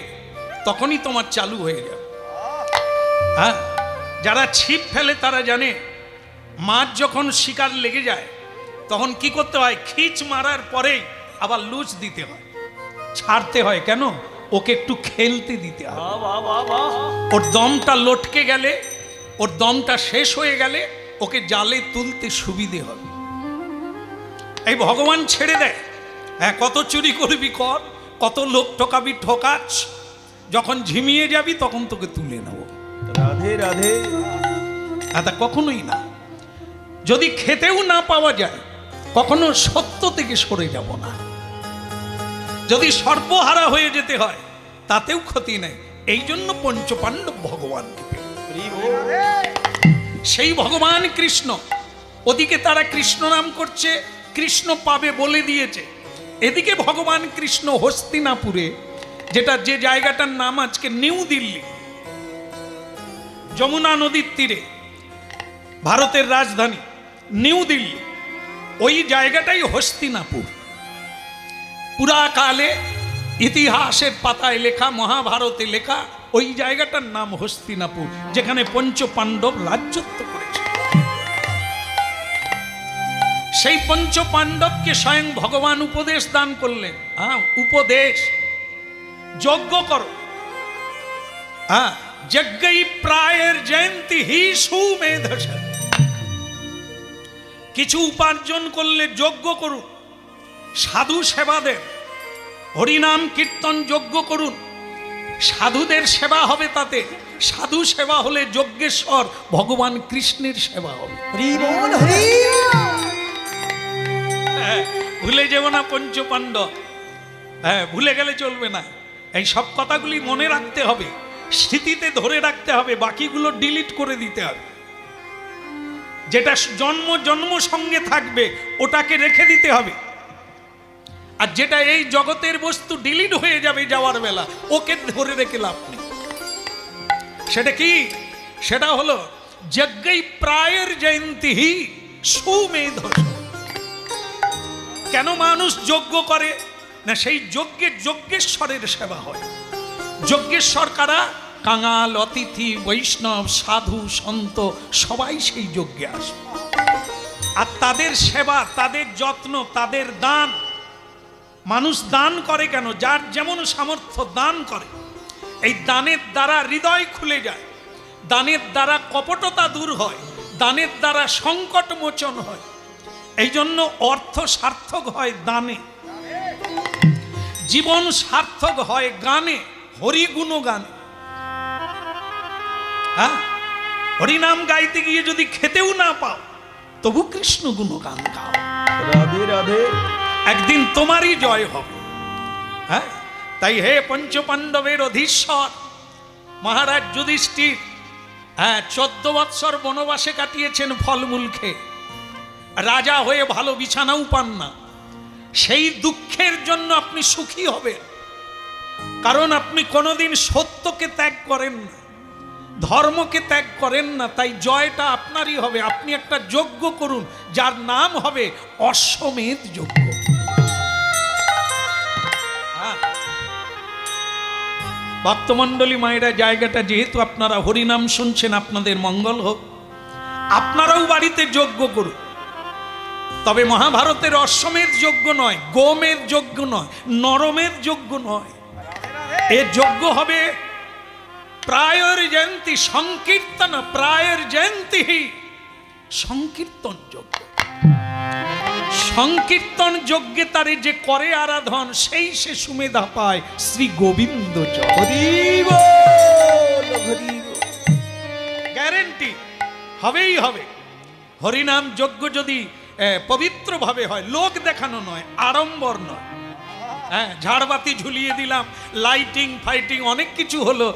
তখনই তোমার চালু হয়ে যাবে। হ্যাঁ? যারা ছিপ ফেলে তারা জানে, মাছ যখন শিকার লেগে যায়, তখন কি করতে হয়? খিচ মারার পরেই আবার লুচ দিতে হয়। ছাড়তে হয়। কেন? ওকে একটু খেলতে দিতে হয় ওর দমটা লটকে গেলে ওর দমটা শেষ হয়ে গেলে ওকে জালে তুলতে সুবিধে হবে। এই ভগবান ছেড়ে দেয়। হ্যাঁ কত চুরি করবি কর কত লোক ঠকাবি ঠকাচ যখন ঝিমিয়ে যাবি তখন তোকে তুলে নেব। রাধে রাধে। তা কখনোই না। যদি খেতেও না পাওয়া যায় কখনো সত্য থেকে সরে যাব না। যদি সর্বহারা হয়ে যেতে হয়, তাতেও ক্ষতি নেই। এই জন্য পঞ্চপাণ্ডব ভগবানকে সেই ভগবান কৃষ্ণ, ওদিকে তারা কৃষ্ণ নাম করছে, কৃষ্ণ পাবে বলে দিয়েছে। এদিকে ভগবান কৃষ্ণ হস্তিনাপুরে, যেটা যে জায়গাটার নাম আজকে নিউ দিল্লি, যমুনা নদীর তীরে, ভারতের রাজধানী, নিউ দিল্লি, ওই জায়গাটাই হস্তিনাপুর। পুরাকালে ইতিহাসের পাতায় লেখা, মহাভারতে লেখা ওই জায়গাটার নাম হস্তিনাপুর, যেখানে পঞ্চ পাণ্ডব রাজ্যত্ব করেছে। সেই পঞ্চ পাণ্ডবকে স্বয়ং ভগবান উপদেশ দান করলেন। হ্যাঁ উপদেশ। যজ্ঞ করো। হ্যাঁ যজ্ঞই প্রায়ের জয়ন্তী, হি সুমেধস কিছু উপার্জন করলে যজ্ঞ করুন সাধু সেবা দেন হরিনাম কীর্তন যজ্ঞ করুন। সাধুদের সেবা হবে তাতে। সাধু সেবা হলে যজ্ঞেশ্বর ভগবান কৃষ্ণের সেবা হবে। হ্যাঁ, ভুলে যেও না পঞ্চপাণ্ডব হ্যাঁ ভুলে গেলে চলবে না। এই সব কথাগুলি মনে রাখতে হবে। স্মৃতিতে ধরে রাখতে হবে বাকিগুলো ডিলিট করে দিতে হবে। যেটা জন্ম জন্ম সঙ্গে থাকবে ওটাকে রেখে দিতে হবে। আর যেটা এই জগতের বস্তু ডিলিট হয়ে যাবে যাওয়ার বেলা, ওকে ধরে রেখে লাভ নেই। সেটা কি? সেটা হলো, যজ্ঞই প্রায়ের জয়ন্তী সুমেধ কেন মানুষ যজ্ঞ করে? না, সেই যজ্ঞে যজ্ঞেশ্বরের সেবা হয়। যজ্ঞেশ্বর কারা? কাঙাল, অতিথি, বৈষ্ণব, সাধু, সন্ত, সবাই সেই যজ্ঞে আসে। আর তাদের সেবা, তাদের যত্ন, তাদের দান মানুষ দান করে কেন? যার যেমন সামর্থ্য দান করে। এই দানের দ্বারা হৃদয় খুলে যায়। দানের দ্বারা কপটতা দূর হয়। দানের দ্বারা সংকট মোচন হয়। এই জন্য অর্থ সার্থক হয় দানে। জীবন সার্থক হয় গানে হরিগুণ গানে। হ্যাঁ? হরিনাম গাইতে গিয়ে যদি খেতেও না পাও, তবু কৃষ্ণ গুণগান গাও। রাধে রাধে। একদিন তোমারই জয় হবে হ্যাঁ? তাই হে পঞ্চপাণ্ডবের অধীশ্বর, মহারাজ যুধিষ্ঠির হ্যাঁ চোদ্দ বৎসর বনবাসে কাটিয়েছেন ফলমূল খেয়ে রাজা হয়ে ভালো বিছানাও পান না। সেই দুঃখের জন্য আপনি সুখী হবেন। কারণ আপনি কোনোদিন সত্যকে ত্যাগ করেন না, ধর্মকে ত্যাগ করেন না, তাই জয়টা আপনারই হবে। আপনি একটা যজ্ঞ করুন, যার নাম হবে অশ্বমেধ যজ্ঞ। ভক্তমণ্ডলী মায়েরা, জায়গাটা যেহেতু আপনারা হরিনাম শুনছেন, আপনাদের মঙ্গল হোক। আপনারাও বাড়িতে যজ্ঞ করুন। তবে মহাভারতের অশ্বমের যজ্ঞ নয় গোমের যজ্ঞ নয় নরমের যজ্ঞ নয়। এ যজ্ঞ হবে প্রায়র জয়ন্তী সংকীর্তন, প্রায়র জয়ন্তী সংকীর্তন যজ্ঞ। সংকীর্তন যজ্ঞে যে করে আরাধন, সেই সে সুমেধা পায় শ্রী গোবিন্দ। গ্যারেন্টি হবেই হবে। হরিনাম যজ্ঞ যদি পবিত্রভাবে হয়, লোক দেখানো নয়, আড়ম্বর নয়। হ্যাঁ ঝাড়বাতি ঝুলিয়ে দিলাম লাইটিং ফাইটিং অনেক কিছু হলো।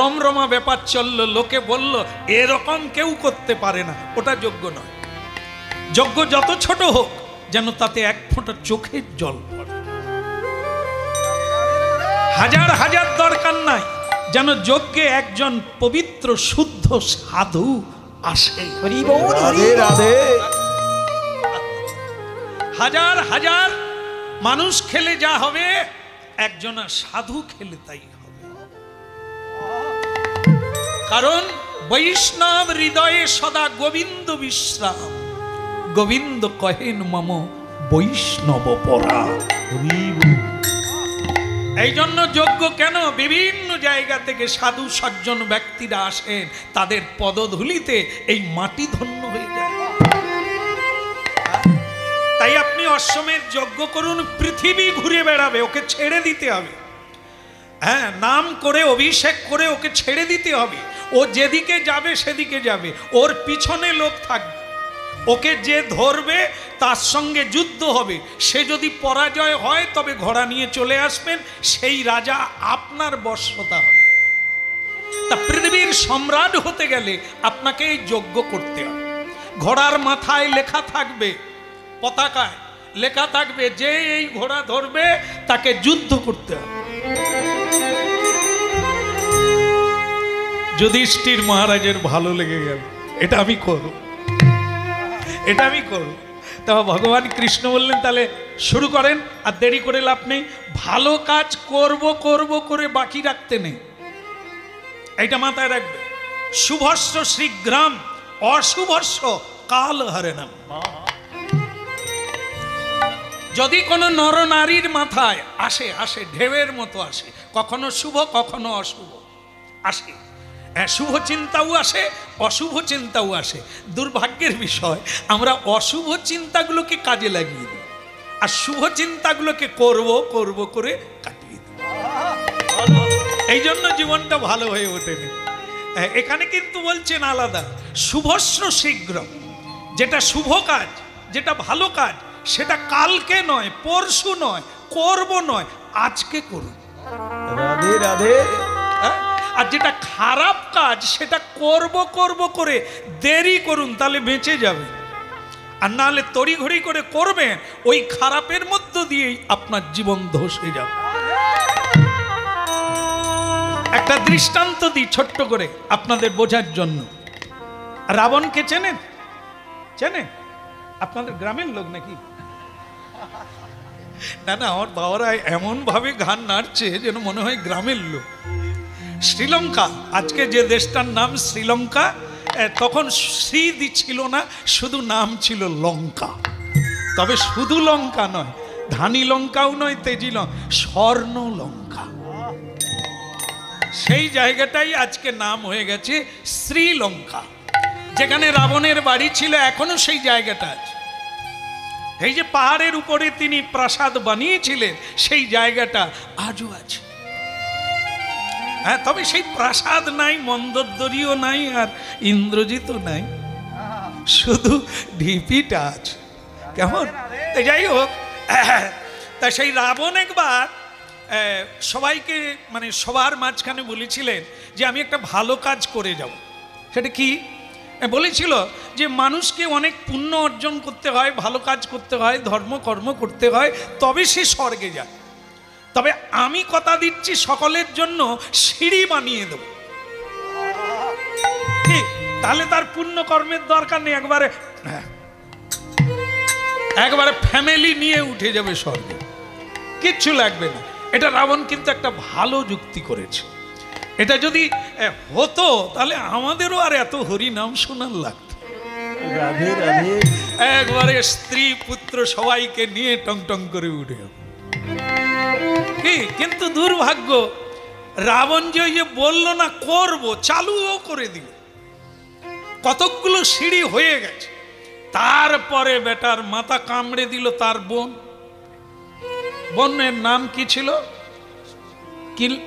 রমরমা ব্যাপার চলল, লোকে বলল, এরকম কেউ করতে পারে না, ওটা যোগ্য নয়। যজ্ঞ যত ছোট হোক যেন তাতে এক ফোঁটা চোখের জল পড়ে। হাজার হাজার দরকার নাই যেন যজ্ঞে একজন পবিত্র শুদ্ধ সাধু আসে। হাজার হাজার মানুষ খেলে যা হবে একজনা সাধু খেলে তাই হবে। কারণ বৈষ্ণব হৃদয়ে সদা গোবিন্দ বিশ্রাম। গোবিন্দ কহেন মম বৈষ্ণব পরা। এই জন্য যোগ্য কেন? বিভিন্ন জায়গা থেকে সাধু সজ্জন ব্যক্তিরা আসেন, তাদের পদধূলিতে এই মাটি ধন্য হয়ে যায়। তাই আপনি অশ্বমের যজ্ঞ করুন, পৃথিবী ঘুরে বেড়াবে, ওকে ছেড়ে দিতে হবে। হ্যাঁ নাম করে, অভিষেক করে ওকে ছেড়ে দিতে হবে। ও যেদিকে যাবে, সেদিকে যাবে। ওর পিছনে লোক থাকবে। ওকে যে ধরবে, তার সঙ্গে যুদ্ধ হবে। সে যদি পরাজয় হয়, তবে ঘোড়া নিয়ে চলে আসবেন। সেই রাজা আপনার বর্ষতা হবে। তা পৃথিবীর সম্রাট হতে গেলে আপনাকে এই যজ্ঞ করতে হবে। ঘোড়ার মাথায় লেখা থাকবে, পতাকায় লেখা থাকবে, যে এই ঘোড়া ধরবে, তাকে যুদ্ধ করতে হবে। যুধিষ্ঠির মহারাজের ভালো লেগে গেল। এটা আমি করব। এটা আমি করব। তা ভগবান কৃষ্ণ বললেন, তাহলে শুরু করেন, আর দেরি করে লাভ নেই। ভালো কাজ করব করব করে বাকি রাখতে নেই। এটা মাথায় রাখবে। শুভস্য শ্রীগ্রাম অশুভস্য কাল হারে নাম যদি কোনো নরনারীর মাথায় আসে আসে, ঢেউয়ের মতো আসে, কখনো শুভ, কখনো অশুভ, আসে। শুভ চিন্তাও আসে, অশুভ চিন্তাও আসে। দুর্ভাগ্যের বিষয়, আমরা অশুভ চিন্তাগুলোকে কাজে লাগিয়ে দিই। আর শুভ চিন্তাগুলোকে করব করব করে কাটিয়ে দিই। এই জন্য জীবনটা ভালো হয়ে ওঠেনি। এখানে কিন্তু বলছেন আলাদা, শুভস্র শীঘ্র। যেটা শুভ কাজ, যেটা ভালো কাজ, সেটা কালকে নয়, পরশু নয়, করব নয়, আজকে করুন। রাধে রাধে? আর যেটা খারাপ কাজ, সেটা করব করব করে দেরি করুন, তাহলে বেঁচে যাবে। আর নাহলে তড়িঘড়ি করে করবেন, ওই খারাপের মধ্য দিয়েই আপনার জীবন ধসে যাবে। একটা দৃষ্টান্ত দিই ছোট্ট করে আপনাদের বোঝার জন্য। রাবণকে চেনেন? চেনেন? আপনাদের গ্রামের লোক নাকি? না না, আমার বাবারা এমন ভাবে গান নাড়ছে যেন মনে হয় গ্রামের লোক। শ্রীলঙ্কা। আজকে যে দেশটার নাম শ্রীলঙ্কা তখন শ্রী ছিল না, শুধু নাম ছিল লঙ্কা। তবে শুধু লঙ্কা নয়, ধানি লঙ্কাও নয়, তেজি স্বর্ণ লঙ্কা। সেই জায়গাটাই আজকে নাম হয়ে গেছে শ্রীলঙ্কা। যেখানে রাবণের বাড়ি ছিল, এখনও সেই জায়গাটা আছে। এই যে পাহাড়ের উপরে তিনি প্রাসাদ বানিয়েছিলেন, সেই জায়গাটা আজও আছে। হ্যাঁ তবে সেই প্রাসাদ নাই মন্দোদরিও নাই, আর ইন্দ্রজিতও নাই। শুধু ঢিপিটা আছে। কেমন? যাই হোক, তা সেই রাবণ একবার সবাইকে মানে সবার মাঝখানে বলেছিলেন যে আমি একটা ভালো কাজ করে যাব। সেটা কি? বলেছিল যে মানুষকে অনেক পুণ্য অর্জন করতে হয়, ভালো কাজ করতে হয় ধর্মকর্ম করতে হয়, তবে সে স্বর্গে যায়। তবে আমি কথা দিচ্ছি সকলের জন্য সিঁড়ি বানিয়ে দেব। কি তাহলে তার পুণ্য কর্মের দরকার নেই একবারে হ্যাঁ, একবারে ফ্যামিলি নিয়ে উঠে যাবে স্বর্গে। কিচ্ছু লাগবে না। এটা রাবণ কিন্তু একটা ভালো যুক্তি করেছে। এটা যদি হতো তাহলে আমাদেরও আর এত হরি নাম শোনার লাগতো একবারে স্ত্রী পুত্র সবাইকে নিয়ে টং টং করে উঠে যাবে। কি? কিন্তু দুর্ভাগ্য, রাবণ যে ওই যে বলল না করব, চালুও করে দিল। কতকগুলো সিঁড়ি হয়ে গেছে। তারপরে বেটার মাথা কামড়ে দিল তার বোন। বোনের নাম কি ছিল?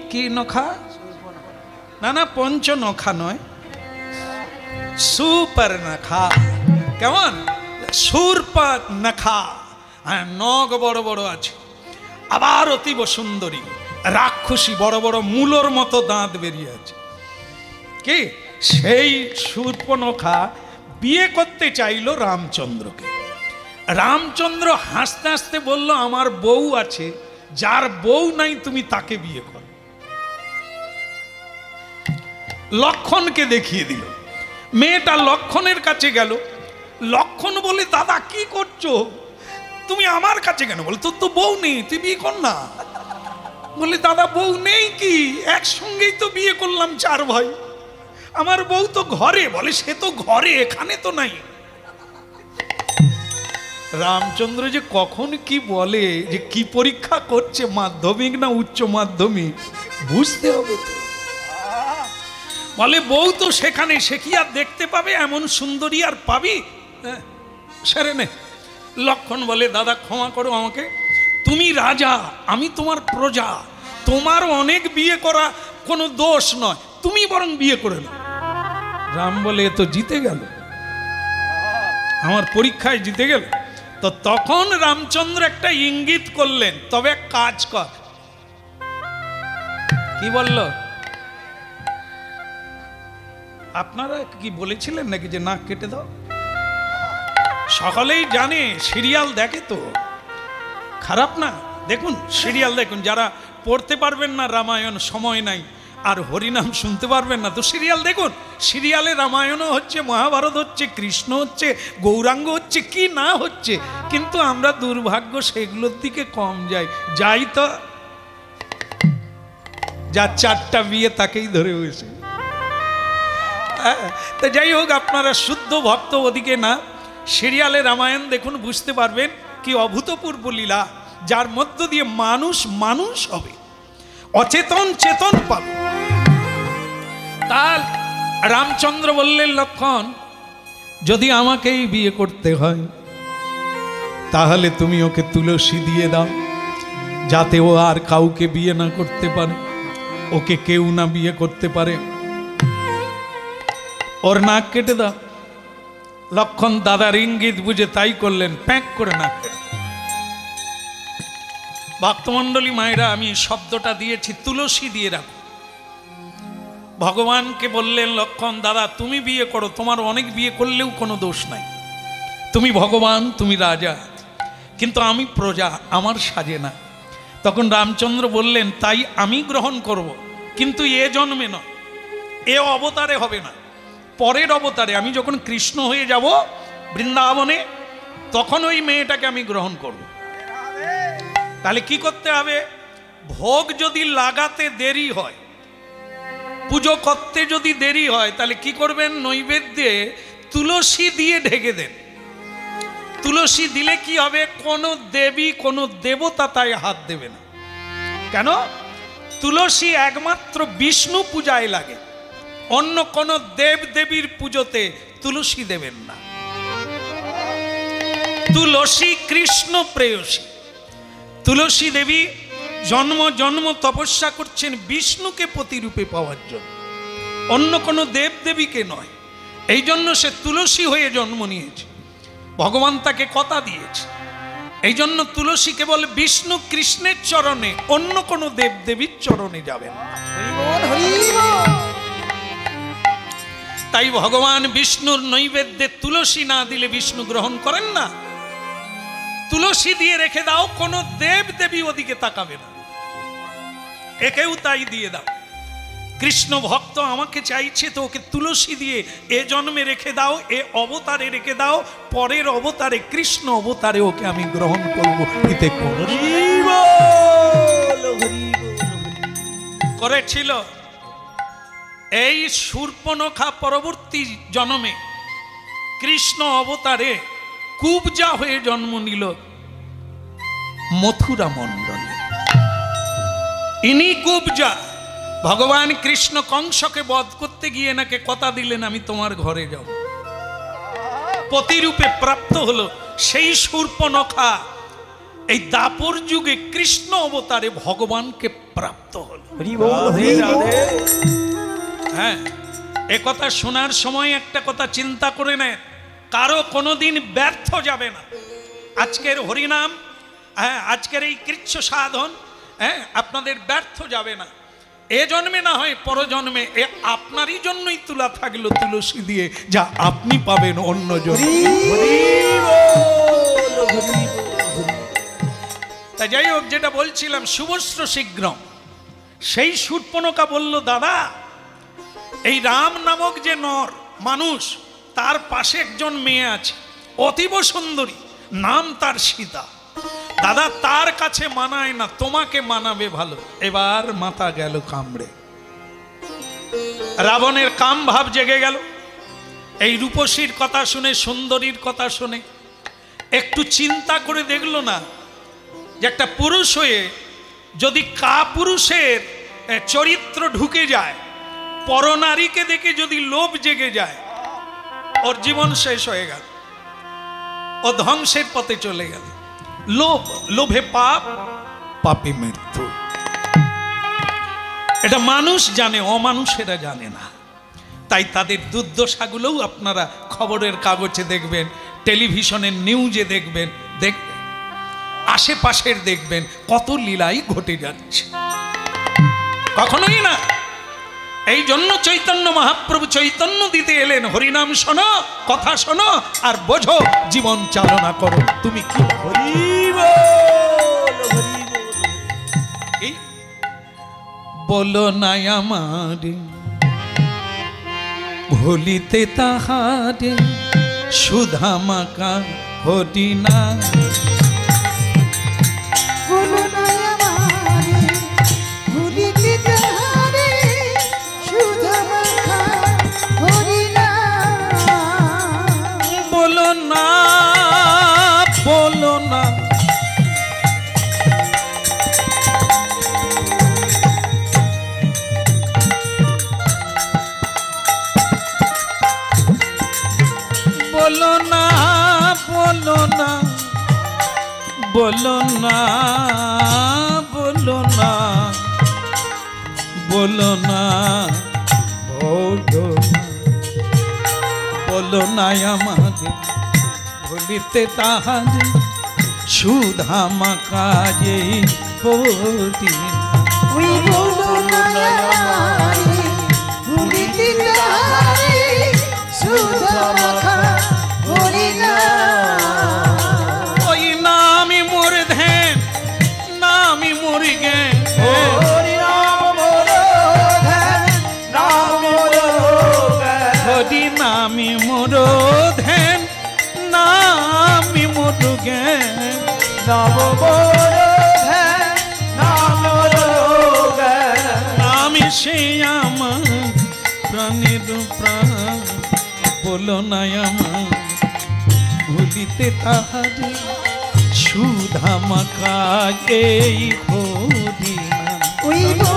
কি নখা? না না পঞ্চ নখা নয়। সুপার নখা। কেমন? সুরপা নখা। হ্যাঁ নখ বড় বড় আছে। আবার অতীব সুন্দরী। রাক্ষসী বড় বড় মূলর মতো দাঁত বেরিয়ে আছে। কি? সেই সুর্পনখা বিয়ে করতে চাইলো রামচন্দ্রকে। রামচন্দ্র হাসতে হাসতে বলল, আমার বউ আছে, যার বউ নাই তুমি তাকে বিয়ে করো। লক্ষণকে দেখিয়ে দিল। মেয়েটা লক্ষণের কাছে গেল। লক্ষণ বলে, দাদা, কি করছ? তুমি আমার কাছে কেন বলে? তোর তো বউ নেই তুই বিয়ে কর না। বলে দাদা বউ নেই কি? একসঙ্গেই তো বিয়ে করলাম চার ভাই। আমার বউ তো ঘরে বলে সে তো ঘরে এখানে তো নাই। রামচন্দ্র যে কখন কি বলে যে কি পরীক্ষা করছে মাধ্যমিক না উচ্চ মাধ্যমিক বুঝতে হবে বলে বউ তো সেখানে সে কি আর দেখতে পাবে? এমন সুন্দরী আর পাবি? হ্যাঁ, সেরে নে। লক্ষণ বলে, দাদা, ক্ষমা করো আমাকে। তুমি রাজা, আমি তোমার প্রজা। তোমার অনেক বিয়ে করা কোনো দোষ নয়। তুমি বরং বিয়ে করে নাও। রাম বলে, এ তো জিতে গেল। আমার পরীক্ষায় জিতে গেল। তো তখন রামচন্দ্র একটা ইঙ্গিত করলেন, তবে কাজ কর। কি বলল? আপনারা কি বলেছিলেন নাকি যে নাক কেটে দাও? সকলেই জানে সিরিয়াল দেখে তো। খারাপ না? দেখুন সিরিয়াল দেখুন যারা পড়তে পারবেন না রামায়ণ সময় নাই আর হরিনাম শুনতে পারবেন না তো সিরিয়াল দেখুন। সিরিয়ালে রামায়ণও হচ্ছে মহাভারত হচ্ছে কৃষ্ণ হচ্ছে গৌরাঙ্গ হচ্ছে কি না হচ্ছে কিন্তু আমরা দুর্ভাগ্য সেগুলোর দিকে কম যাই। যাই তো। যার চারটা বিয়ে তাকেই ধরে বসে। হ্যাঁ, তো যাই হোক আপনারা শুদ্ধ ভক্ত ওদিকে না। সিরিয়ালে রামায়ণ দেখুন, বুঝতে পারবেন কি অভূতপূর্ব লীলা, যার মধ্য দিয়ে মানুষ মানুষ হবে। অচেতন চেতন পাবে। তার রামচন্দ্র বললেন, লক্ষণ, যদি আমাকেই বিয়ে করতে হয়, তাহলে তুমি ওকে তুলসী দিয়ে দাও, যাতে ও আর কাউকে বিয়ে না করতে পারে, ওকে কেউ না বিয়ে করতে পারে। ওর নাক কেটে দাও। লক্ষণ দাদার ইঙ্গিত বুঝে তাই করলেন, প্যাক করে নাক। কেটে ভক্তমণ্ডলী মায়েরা, আমি শব্দটা দিয়েছি, তুলসী দিয়ে রাখো। ভগবানকে বললেন, লক্ষণ দাদা, তুমি বিয়ে করো, তোমার অনেক বিয়ে করলেও কোনো দোষ নাই। তুমি ভগবান, তুমি রাজা, কিন্তু আমি প্রজা, আমার সাজে না। তখন রামচন্দ্র বললেন, তাই আমি গ্রহণ করব, কিন্তু এ জন্মে নয়, এ অবতারে হবে না। পরের অবতারে আমি যখন কৃষ্ণ হয়ে যাব বৃন্দাবনে, তখন ওই মেয়েটাকে আমি গ্রহণ করব। তাহলে কি করতে হবে? ভোগ যদি লাগাতে দেরি হয়, পুজো করতে যদি দেরি হয়, তাহলে কি করবেন? নৈবেদ্যে তুলসী দিয়ে ঢেকে দেন। তুলসী দিলে কি হবে? কোনো দেবী, কোনো দেবতা তাই হাত দেবে না। কেন? তুলসী একমাত্র বিষ্ণু পূজায় লাগে। অন্য কোনো দেব দেবীর পুজোতে তুলসী দেবেন না। তুলসী কৃষ্ণ প্রেয়সী। তুলসী দেবী জন্ম জন্ম তপস্যা করছেন বিষ্ণুকে প্রতিরূপে পাওয়ার জন্য। অন্য কোনো দেব দেবীকে নয়। এই জন্য সে তুলসী হয়ে জন্ম নিয়েছে। ভগবান তাকে কথা দিয়েছে। এই জন্য তুলসী কেবল বিষ্ণু কৃষ্ণের চরণে অন্য কোনো দেব দেবীর চরণে যাবেন না। তাই ভগবান বিষ্ণুর নৈবেদ্যে তুলসী না দিলে বিষ্ণু গ্রহণ করেন না। তুলসী দিয়ে রেখে দাও কোনো দেব দেবী ওদিকে তাকাবে না। একেও তাই দিয়ে দাও। কৃষ্ণ ভক্ত আমাকে চাইছে তো ওকে তুলসী দিয়ে এ জন্মে রেখে দাও এ অবতারে রেখে দাও পরের অবতারে কৃষ্ণ অবতারে ওকে আমি গ্রহণ করব। এতে করেছিল এই সূর্পনখা পরবর্তী জন্মে কৃষ্ণ অবতারে কুবজা হয়ে জন্ম নিল মথুরা মণ্ডলে ইনি কুবজা। ভগবান কৃষ্ণ কংসকে বধ করতে গিয়ে নাকে কথা দিলেন, আমি তোমার ঘরে যাব। প্রতিরূপে প্রাপ্ত হলো সেই সূর্পনখা এই দাপর যুগে কৃষ্ণ অবতারে ভগবানকে প্রাপ্ত হলো। হ্যাঁ এ কথা শোনার সময় একটা কথা চিন্তা করে নেন কারও কোনোদিন ব্যর্থ যাবে না। আজকের হরিনাম হ্যাঁ আজকের এই কৃচ্ছ সাধন হ্যাঁ আপনাদের ব্যর্থ যাবে না। এ জন্মে না হয় পরজন্মে। এ আপনারই জন্যই তুলা থাকল তুলসী দিয়ে যা আপনি পাবেন অন্য বল। তা যাই হোক, যেটা বলছিলাম, শুভশ্র শীঘ্র সেই সুটপনকা বলল, দাদা, এই রাম নামক যে নর, মানুষ, তার পাশে একজন মেয়ে আছে, অতীব সুন্দরী, নাম তার সীতা। দাদা, তার কাছে মানায় না, তোমাকে মানাবে ভালো। এবার মাথা গেল কামড়ে। রাবণের কাম ভাব জেগে গেল। এই রূপসীর কথা শুনে, সুন্দরীর কথা শুনে, একটু চিন্তা করে দেখল না যে একটা পুরুষ হয়ে যদি কা পুরুষের এ, চরিত্র ঢুকে যায় পরনারীকে দেখে যদি লোভ জেগে যায় ওর জীবন শেষ হয়ে গেল। ও ধ্বংসের পথে চলে গেল। লোভ লোভে পাপ পাপে মৃত্যু। এটা মানুষ জানে অমানুষেরা জানে না। তাই তাদের দুর্দশাগুলোও আপনারা খবরের কাগজে দেখবেন টেলিভিশনের নিউজে দেখবেন দেখবেন আশেপাশের দেখবেন কত লীলাই ঘটে যাচ্ছে। কখনোই না। এই জন্য চৈতন্য মহাপ্রভু চৈতন্য দিতে এলেন, হরিনাম শোনো, কথা শোনো আর বোঝো, জীবন চালনা করো। তুমি কি বলো নাই আমারে, ভুলিতে তাহারে সুধামাকা হরিনা বলো না বলো না বলো না, বলো বলো না আমাদের ভুলিতে তাহারে সুধামা কাজে নাম। মোর জ্ঞান নামে সে আমার প্রাণের প্রাণ, বলো না আমার, ভুলিতে তাহারে সুধা মাখা এই হরিনা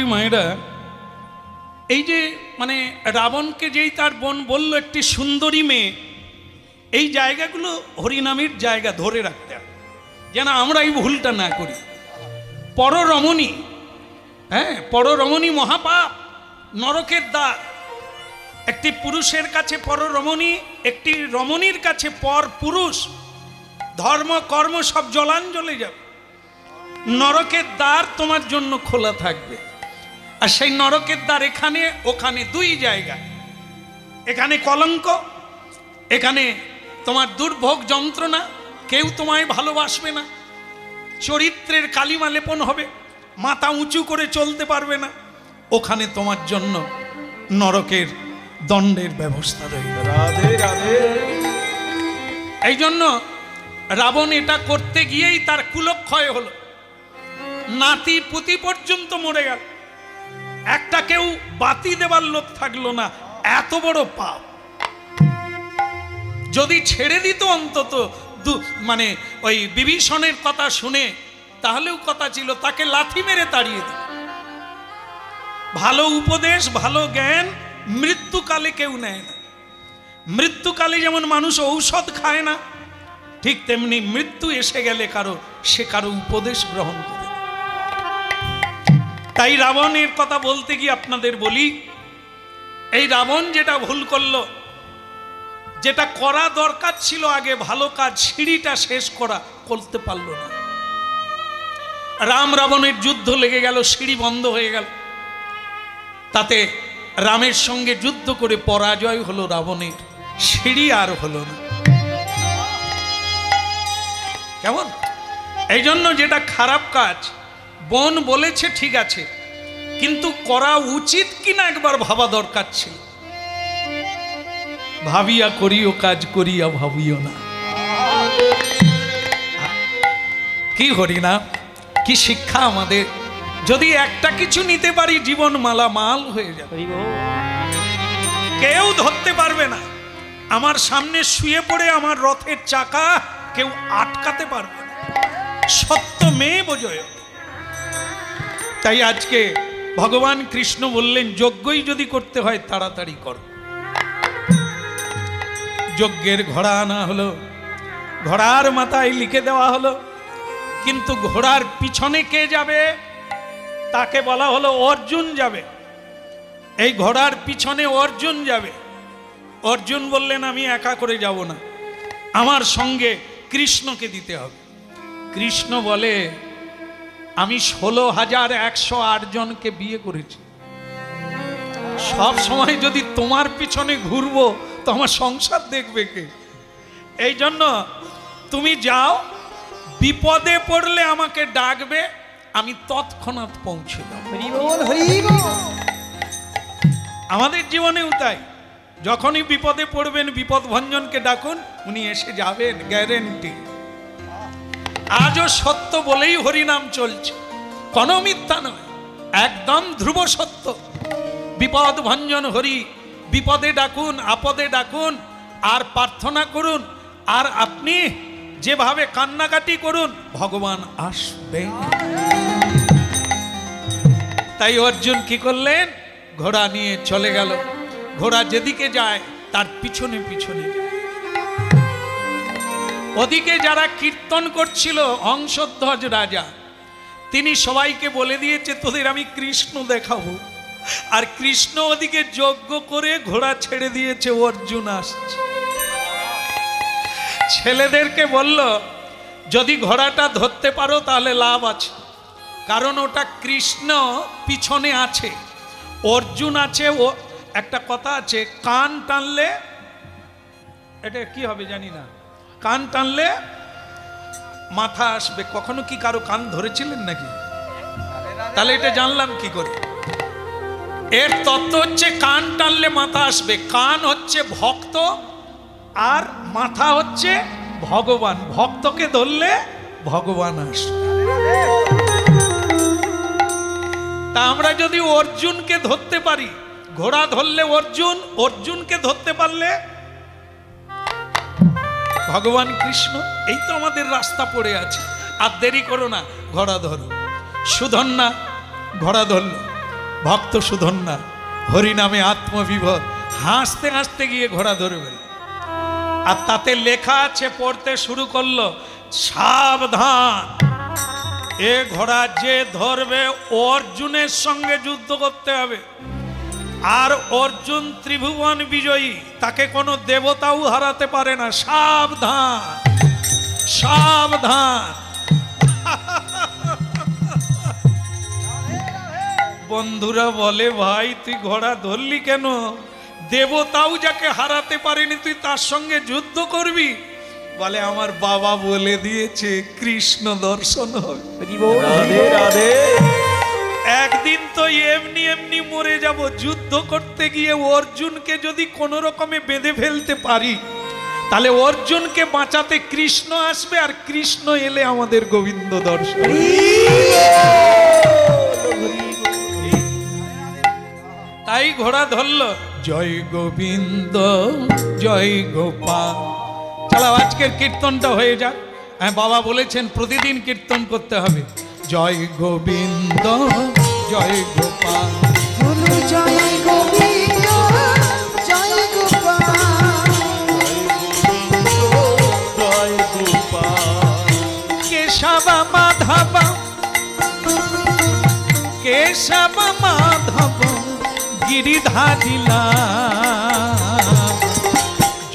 ভক্তমণ্ডলী মায়েরা, এই যে মানে রাবণকে যেই তার বোন বলল, একটি সুন্দরী মেয়ে, এই জায়গাগুলো হরিনামের জায়গা ধরে রাখতে হবে। যেন আমরা এই ভুলটা না করি। পররমণী হ্যাঁ পররমণী মহাপাপ, নরকের দ্বার। একটি পুরুষের কাছে পররমণী, একটি রমণীর কাছে পর পুরুষ। ধর্ম, কর্ম সব জলাঞ্জলে যাবে। নরকের দ্বার তোমার জন্য খোলা থাকবে। আর সেই নরকের দ্বার এখানে ওখানে দুই জায়গা। এখানে কলঙ্ক এখানে তোমার দুর্ভোগ যন্ত্রণা কেউ তোমায় ভালোবাসবে না। চরিত্রের কালিমা লেপন হবে মাথা উঁচু করে চলতে পারবে না। ওখানে তোমার জন্য নরকের দণ্ডের ব্যবস্থা রয়েছে এই জন্য রাবণ এটা করতে গিয়েই তার কুলক্ষয় হলো। নাতি পুতি পর্যন্ত মরে গেল। একটা কেউ বাতি দেবার লোক থাকল না, এত বড় পাপ। যদি ছেড়ে দিত অন্তত মানে ওই বিভীষণের কথা শুনে, তাহলেও কথা ছিল, তাকে লাথি মেরে তাড়িয়ে দিত। ভালো উপদেশ, ভালো জ্ঞান, মৃত্যুকালে কেউ নেয় না। মৃত্যুকালে যেমন মানুষ ঔষধ খায় না, ঠিক তেমনি মৃত্যু এসে গেলে কারও, সে কারও উপদেশ গ্রহণ করে। তাই রাবণের কথা বলতে গিয়ে আপনাদের বলি, এই রাবণ যেটা ভুল করল, যেটা করা দরকার ছিল আগে, ভালো কাজ, সিঁড়িটা শেষ করা করতে পারল না। রাম রাবণের যুদ্ধ লেগে গেল, সিঁড়ি বন্ধ হয়ে গেল। তাতে রামের সঙ্গে যুদ্ধ করে পরাজয় হলো রাবণের, সিঁড়ি আর হলো না। কেমন? এই জন্য যেটা খারাপ কাজ বোন বলেছে ঠিক আছে কিন্তু করা উচিত কিনা একবার ভাবা দরকার ছিল। ভাবিয়া করিও কাজ করিয়া ভাবিও না। কি হরি না কি শিক্ষা আমাদের। যদি একটা কিছু নিতে পারি জীবন মালা মাল হয়ে যাবে। কেউ ধরতে পারবে না। আমার সামনে শুয়ে পড়ে আমার রথের চাকা কেউ আটকাতে পারবে না। সত্য মেয়ে বোঝয় তাই আজকে ভগবান কৃষ্ণ বললেন, যজ্ঞই যদি করতে হয়, তাড়াতাড়ি কর। যজ্ঞের ঘোড়া আনা হলো, ঘোড়ার মাথায় লিখে দেওয়া হলো, কিন্তু ঘোড়ার পিছনে কে যাবে? তাকে বলা হলো, অর্জুন যাবে। এই ঘোড়ার পিছনে অর্জুন যাবে। অর্জুন বললেন, আমি একা করে যাব না। আমার সঙ্গে কৃষ্ণকে দিতে হবে। কৃষ্ণ বলে আমি ষোলো হাজার একশো আট জনকে বিয়ে করেছি। সব সময় যদি তোমার পিছনে ঘুরবো তো আমার সংসার দেখবে কে? এই জন্য তুমি যাও বিপদে পড়লে আমাকে ডাকবে আমি তৎক্ষণাৎ পৌঁছে দেব। আমাদের জীবনেও তাই। যখনই বিপদে পড়বেন বিপদ ভঞ্জনকে ডাকুন উনি এসে যাবেন গ্যারেন্টি আজও সত্য বলেই হরিনাম চলছে। কোনো মিথ্যা নয়, একদম ধ্রুব সত্য। বিপদ ভঞ্জন হরি, বিপদে ডাকুন, আপদে ডাকুন, আর প্রার্থনা করুন, আর আপনি যেভাবে কান্নাকাটি করুন, ভগবান আসবে। তাই অর্জুন কি করলেন? ঘোড়া নিয়ে চলে গেল। ঘোড়া যেদিকে যায়, তার পিছনে পিছনে যায়। ওদিকে যারা কীর্তন করছিল অংশধ্বজ রাজা, তিনি সবাইকে বলে দিয়েছে, তোদের আমি কৃষ্ণ দেখাবো। আর কৃষ্ণ ওদিকে যজ্ঞ করে ঘোড়া ছেড়ে দিয়েছে, অর্জুন আসছে। ছেলেদেরকে বলল, যদি ঘোড়াটা ধরতে পারো, তাহলে লাভ আছে। কারণ ওটা কৃষ্ণ পিছনে আছে, অর্জুন আছে, ও একটা কথা আছে, কান টানলে, এটা কি হবে জানি না। কান টানলে মাথা আসবে। কখনো কি কারও কান ধরেছিলেন নাকি? তাহলে এটা জানলাম কি করে? এর তত্ত্ব হচ্ছে কান টানলে মাথা আসবে। কান হচ্ছে ভক্ত আর মাথা হচ্ছে ভগবান। ভক্তকে ধরলে ভগবান আসবে। তা আমরা যদি অর্জুনকে ধরতে পারি, ঘোড়া ধরলে অর্জুন, অর্জুনকে ধরতে পারলে ভগবান কৃষ্ণ, এই তো আমাদের রাস্তা পড়ে আছে। আর দেরি করো না, ঘোড়া ধরো। সুধন্যা, ঘোড়া ধরল। ভক্ত সুধন্যা হরিনামে আত্মবিভর। হাসতে হাসতে গিয়ে ঘোড়া ধরে ধরবে আর তাতে লেখা আছে, পড়তে শুরু করল, সাবধান। এ ঘোড়া যে ধরবে, অর্জুনের সঙ্গে যুদ্ধ করতে হবে। আর অর্জুন ত্রিভুবন বিজয়ী। তাকে কোনো দেবতাও হারাতে পারে না। সাবধান সাবধান। বন্ধুরা বলে ভাই তুই ঘোড়া ধরলি কেন? দেবতাও যাকে হারাতে পারেনি তুই তার সঙ্গে যুদ্ধ করবি? বলে আমার বাবা বলে দিয়েছে কৃষ্ণ দর্শন হবে। একদিন তো এমনি এমনি মরে যাব। যুদ্ধ করতে গিয়ে অর্জুনকে যদি কোনো রকমে বেঁধে ফেলতে পারি, তাহলে অর্জুনকে বাঁচাতে কৃষ্ণ আসবে আর কৃষ্ণ এলে আমাদের গোবিন্দ দর্শন। তাই ঘোড়া ধরল, জয় গোবিন্দ, জয় গোপাল। চলো আজকের কীর্তনটা হয়ে যাক। হ্যাঁ বাবা বলেছেন প্রতিদিন কীর্তন করতে হবে। জয় গোবিন্দ জয় গোপাল। বলো জয় গোবিন্দ জয় গোপাল। জয় গোপাল কেশব মাধব কেশব মাধব গিরিধারিলা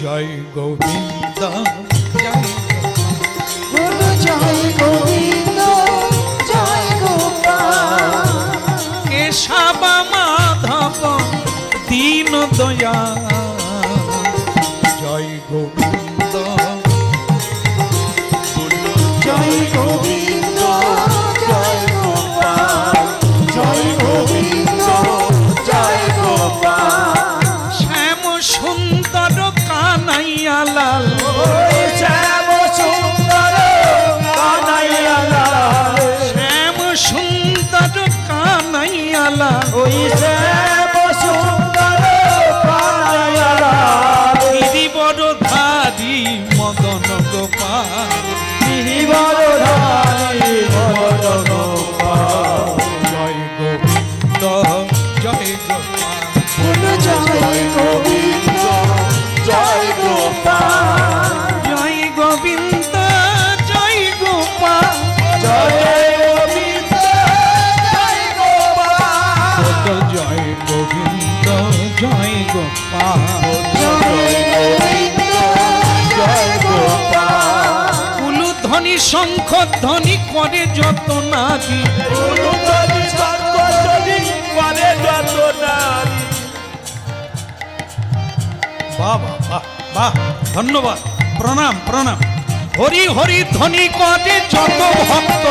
জয় গোবিন্দ। দয়া করে যত নারী। অনুদানি সর্বজনী করে যত নারী। বাহ বাহ বাহ বাহ ধন্যবাদ। প্রণাম প্রণাম। হরি হরি ধ্বনি করে যত ভক্ত।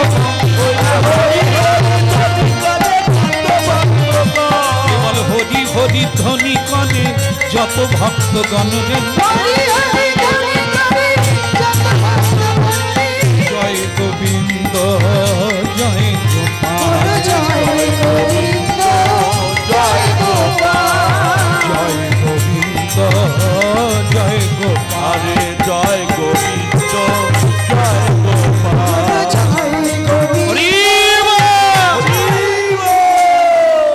কেবল হরি হরি ধ্বনি করে যত ভক্তগণ জয় গোবিন্দ। জয় গোপাল জয় গোবিন্দ জয় গোপাল জয় গোবিন্দ জয় গোপাল জয় গোবিন্দ জয়।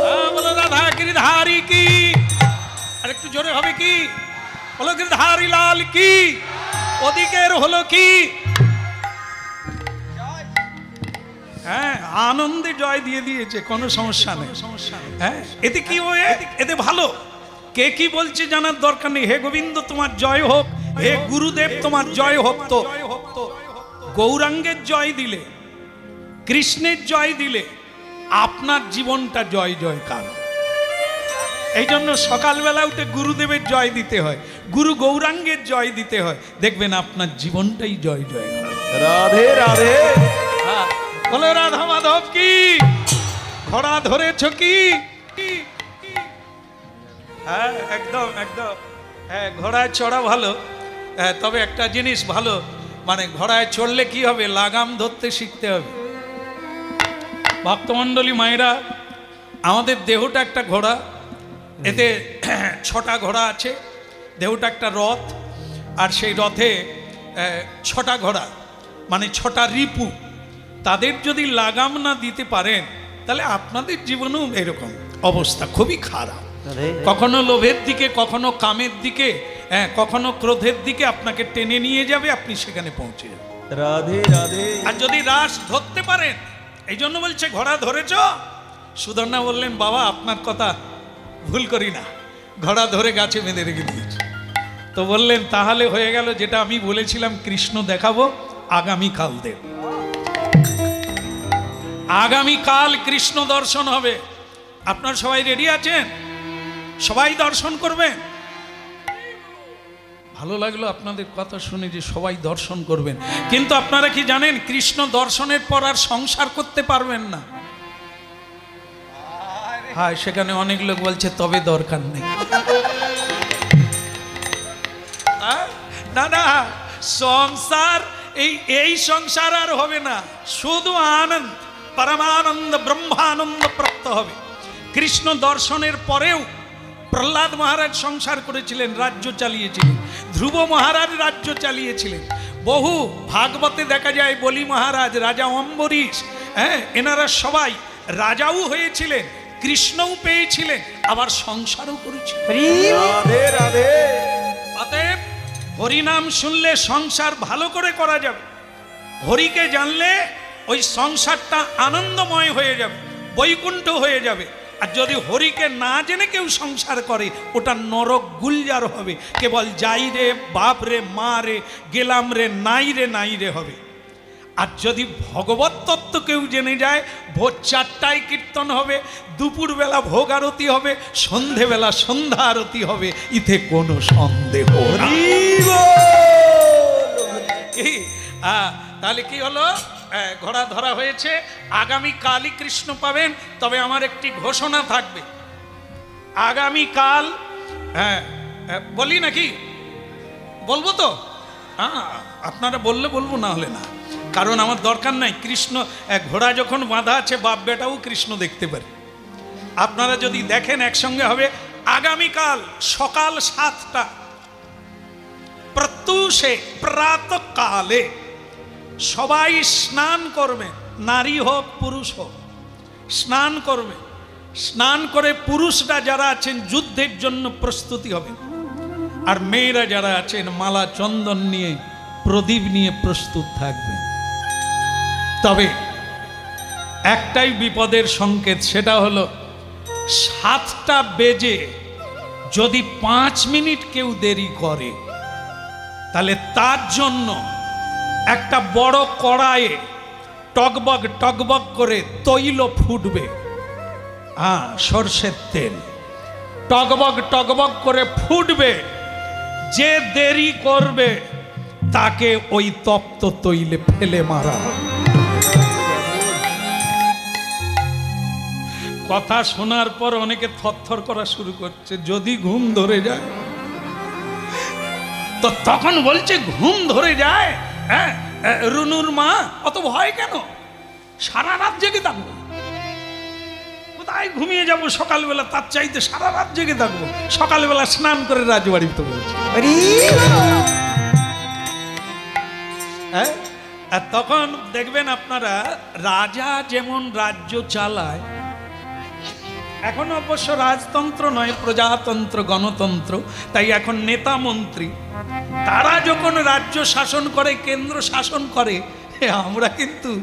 হ্যাঁ, জোরে হবে কি বলো গিরিধারী লাল কি ওদিকের হলো কি আনন্দে জয় দিয়ে দিয়েছে কোনো সমস্যা নেই। সমস্যা নেই হ্যাঁ? এতে কি হয়ে? এতে ভালো। কে কি বলছে জানার দরকার নেই। হে গোবিন্দ তোমার জয় হোক। হে গুরুদেব তোমার জয় হোক তো। গৌরাঙ্গের জয় দিলে কৃষ্ণের জয় দিলে আপনার জীবনটা জয় জয় জয়কার। এই জন্য সকালবেলা উঠে গুরুদেবের জয় দিতে হয়। গুরু গৌরাঙ্গের জয় দিতে হয়। দেখবেন আপনার জীবনটাই জয় জয়। হয় রাধে। রাধে বলে, রাধা মাধব কি? ঘোড়া ধরেছ কি? হ্যাঁ একদম একদম। হ্যাঁ ঘোড়ায় চড়া ভালো। হ্যাঁ তবে একটা জিনিস ভালো মানে ঘোড়ায় চড়লে কি হবে? লাগাম ধরতে শিখতে হবে। ভক্তমণ্ডলী মায়েরা, আমাদের দেহটা একটা ঘোড়া। এতে ছটা ঘোড়া আছে। দেহটা একটা রথ। আর সেই রথে ছটা ঘোড়া মানে ছটা রিপু। তাদের যদি লাগাম না দিতে পারেন তাহলে আপনাদের জীবনেও এরকম অবস্থা খুবই খারাপ। কখনো লোভের দিকে কখনো কামের দিকে হ্যাঁ কখনো ক্রোধের দিকে আপনাকে টেনে নিয়ে যাবে আপনি সেখানে পৌঁছে যাবেন। রাধে রাধে। আর যদি রাস ধরতে পারেন এই জন্য বলছে ঘোড়া ধরেছ? সুধর্ণা বললেন বাবা আপনার কথা ভুল করি না। ঘোড়া ধরে গাছে বেঁধে রেখে দিয়েছে। তো বললেন তাহলে হয়ে গেল যেটা আমি বলেছিলাম কৃষ্ণ দেখাবো আগামীকাল দেব। আগামীকাল কৃষ্ণ দর্শন হবে। আপনার সবাই রেডি আছেন? সবাই দর্শন করবেন? ভালো লাগল আপনাদের কথা শুনে যে সবাই দর্শন করবেন। কিন্তু আপনারা কি জানেন, কৃষ্ণ দর্শনের পর আর সংসার করতে পারবেন না। হ্যাঁ সেখানে অনেক লোক বলছে, তবে দরকার নেই। না না, সংসার, এই এই সংসার আর হবে না। শুধু আনন্দ। পরমানন্দ ব্রহ্মানন্দ প্রাপ্ত হবে কৃষ্ণ দর্শনের পরেও প্রহ্লাদ মহারাজ সংসার করেছিলেন রাজ্য চালিয়েছিলেন ধ্রুব মহারাজ রাজ্য চালিয়েছিলেন বহু ভাগবতে দেখা যায় বলি মহারাজ রাজা অম্বরীশ হ্যাঁ এনারা সবাই রাজাও হয়েছিলেন কৃষ্ণও পেয়েছিলেন আবার সংসারও করেছিলেন রাধে রাধে অতএব হরিনাম শুনলে সংসার ভালো করে করা যাবে হরিকে জানলে ওই সংসারটা আনন্দময় হয়ে যাবে বৈকুণ্ঠ হয়ে যাবে। আর যদি হরিকে না জেনে কেউ সংসার করে ওটা নরক গুলজার হবে। কেবল যাই রে বাপ রে মা রে গেলাম রে নাই রে নাই রে হবে। আর যদি ভগবত তত্ত্ব কেউ জেনে যায় ভোর চারটায় কীর্তন হবে দুপুরবেলা ভোগ আরতি হবে সন্ধেবেলা সন্ধ্যা আরতি হবে ইতে কোনো সন্দেহ তাহলে কি হলো? ঘোড়া ধরা হয়েছে। আগামী কালই কৃষ্ণ পাবেন, তবে আমার একটি ঘোষণা থাকবে। আগামী কাল হ্যাঁ বলি নাকি? বলব তো? হ্যাঁ আপনারা বললে বলব, না হলে না। কারণ আমার দরকার নাই, কৃষ্ণ ঘোড়া যখন বাঁধা আছে বাপ বেটাও কৃষ্ণ দেখতে পারে। আপনারা যদি দেখেন একসঙ্গে হবে আগামীকাল সকাল সাতটা, প্রত্যুষে প্রাতকালে। সবাই স্নান করবে, নারী হোক, পুরুষ হোক। স্নান করবে। স্নান করে পুরুষরা যারা আছেন, যুদ্ধের জন্য প্রস্তুতি হবে। আর মেয়েরা যারা আছেন, মালা চন্দন নিয়ে, প্রদীপ নিয়ে প্রস্তুত থাকবে। তবে একটাই বিপদের সংকেত, সেটা হলো সাতটা বেজে যদি পাঁচ মিনিট কেউ দেরি করে, তাহলে তার জন্য একটা বড় কড়াইয়ে টকবগ টকবগ করে তৈল ফুটবে। হ্যাঁ সর্ষের তেল। টকবগ টকবগ করে ফুটবে। যে দেরি করবে, তাকে ওই তপ্ত তৈলে ফেলে মারা। কথা শোনার পর অনেকে থরথর করা শুরু করছে, যদি ঘুম ধরে যায়। তো তখন বলছে, ঘুম ধরে যায়? হ্যাঁ রুনুর মা অত ভয় কেন? সারা রাত জেগে থাকব। কোথায় ঘুমিয়ে যাব সকালবেলা? তার চাইতে সারা রাত জেগে থাকব। সকালবেলা স্নান করে রাজবাড়িতে হ্যাঁ আর তখন দেখবেন আপনারা রাজা যেমন রাজ্য চালায় এখন অবশ্য রাজতন্ত্র নয়, প্রজাতন্ত্র, গণতন্ত্র। তাই এখন নেতা মন্ত্রী। তারা যখন রাজ্য শাসন করে, কেন্দ্র শাসন করে আমরা কিন্তু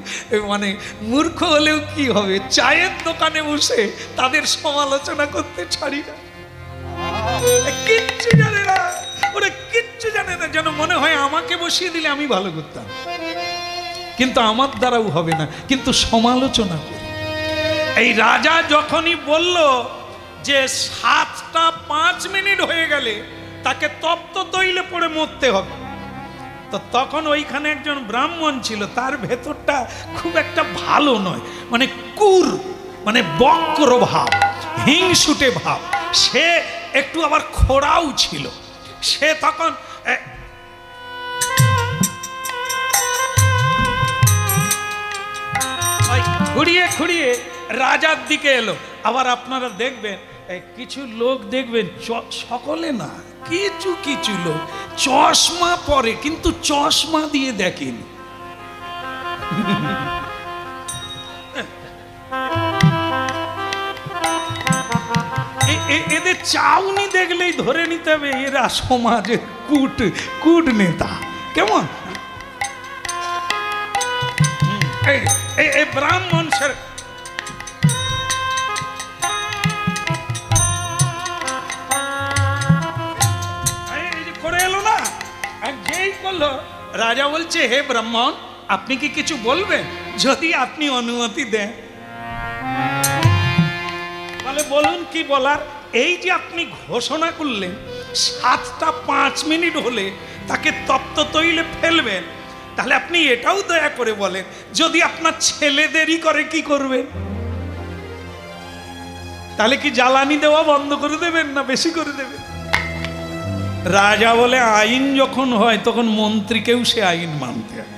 মানে মূর্খ হলেও কি হবে? চায়ের দোকানে বসে তাদের সমালোচনা করতে ছাড়ি না। কিচ্ছু জানে না। ওরা কিচ্ছু জানে না। যেন মনে হয় আমাকে বসিয়ে দিলে আমি ভালো করতাম। কিন্তু আমার দ্বারাও হবে না। কিন্তু সমালোচনা এই রাজা যখনই বলল যে সাতটা পাঁচ মিনিট হয়ে গেলে তাকে তপ্ত তৈলে পড়ে মরতে হবে, তো তখন ওইখানে একজন ব্রাহ্মণ ছিল, তার ভেতরটা খুব একটা ভালো নয় মানে কুর মানে বক্র ভাব, হিংসুটে ভাব। সে একটু আবার খোড়াও ছিল। সে তখন ঘুরিয়ে ঘুরিয়ে রাজার দিকে এলো। আবার আপনারা দেখবেন কিছু লোক দেখবেন সকলে না, কিছু কিছু লোক চশমা পরে, কিন্তু চশমা দিয়ে দেখেন। এদের চাউনি দেখলেই ধরে নিতে হবে, এরা সমাজের কুট কুট নেতা। কেমন? এই ব্রাহ্মণ স্যার করল? রাজা বলছে, হে ব্রাহ্মণ, আপনি কি কিছু বলবেন? যদি আপনি অনুমতি দেন। বলে বলুন কি বলার? এই যে আপনি ঘোষণা করলেন, সাতটা পাঁচ মিনিট হলে তাকে তপ্ত তৈলে ফেলবেন। তাহলে আপনি এটাও দয়া করে বলেন, যদি আপনার ছেলে দেরি করে কি করবেন তাহলে কি জ্বালানি দেওয়া বন্ধ করে দেবেন না বেশি করে দেবেন? রাজা বলে, আইন যখন হয়, তখন মন্ত্রীকেও সে আইন মানতে হয়।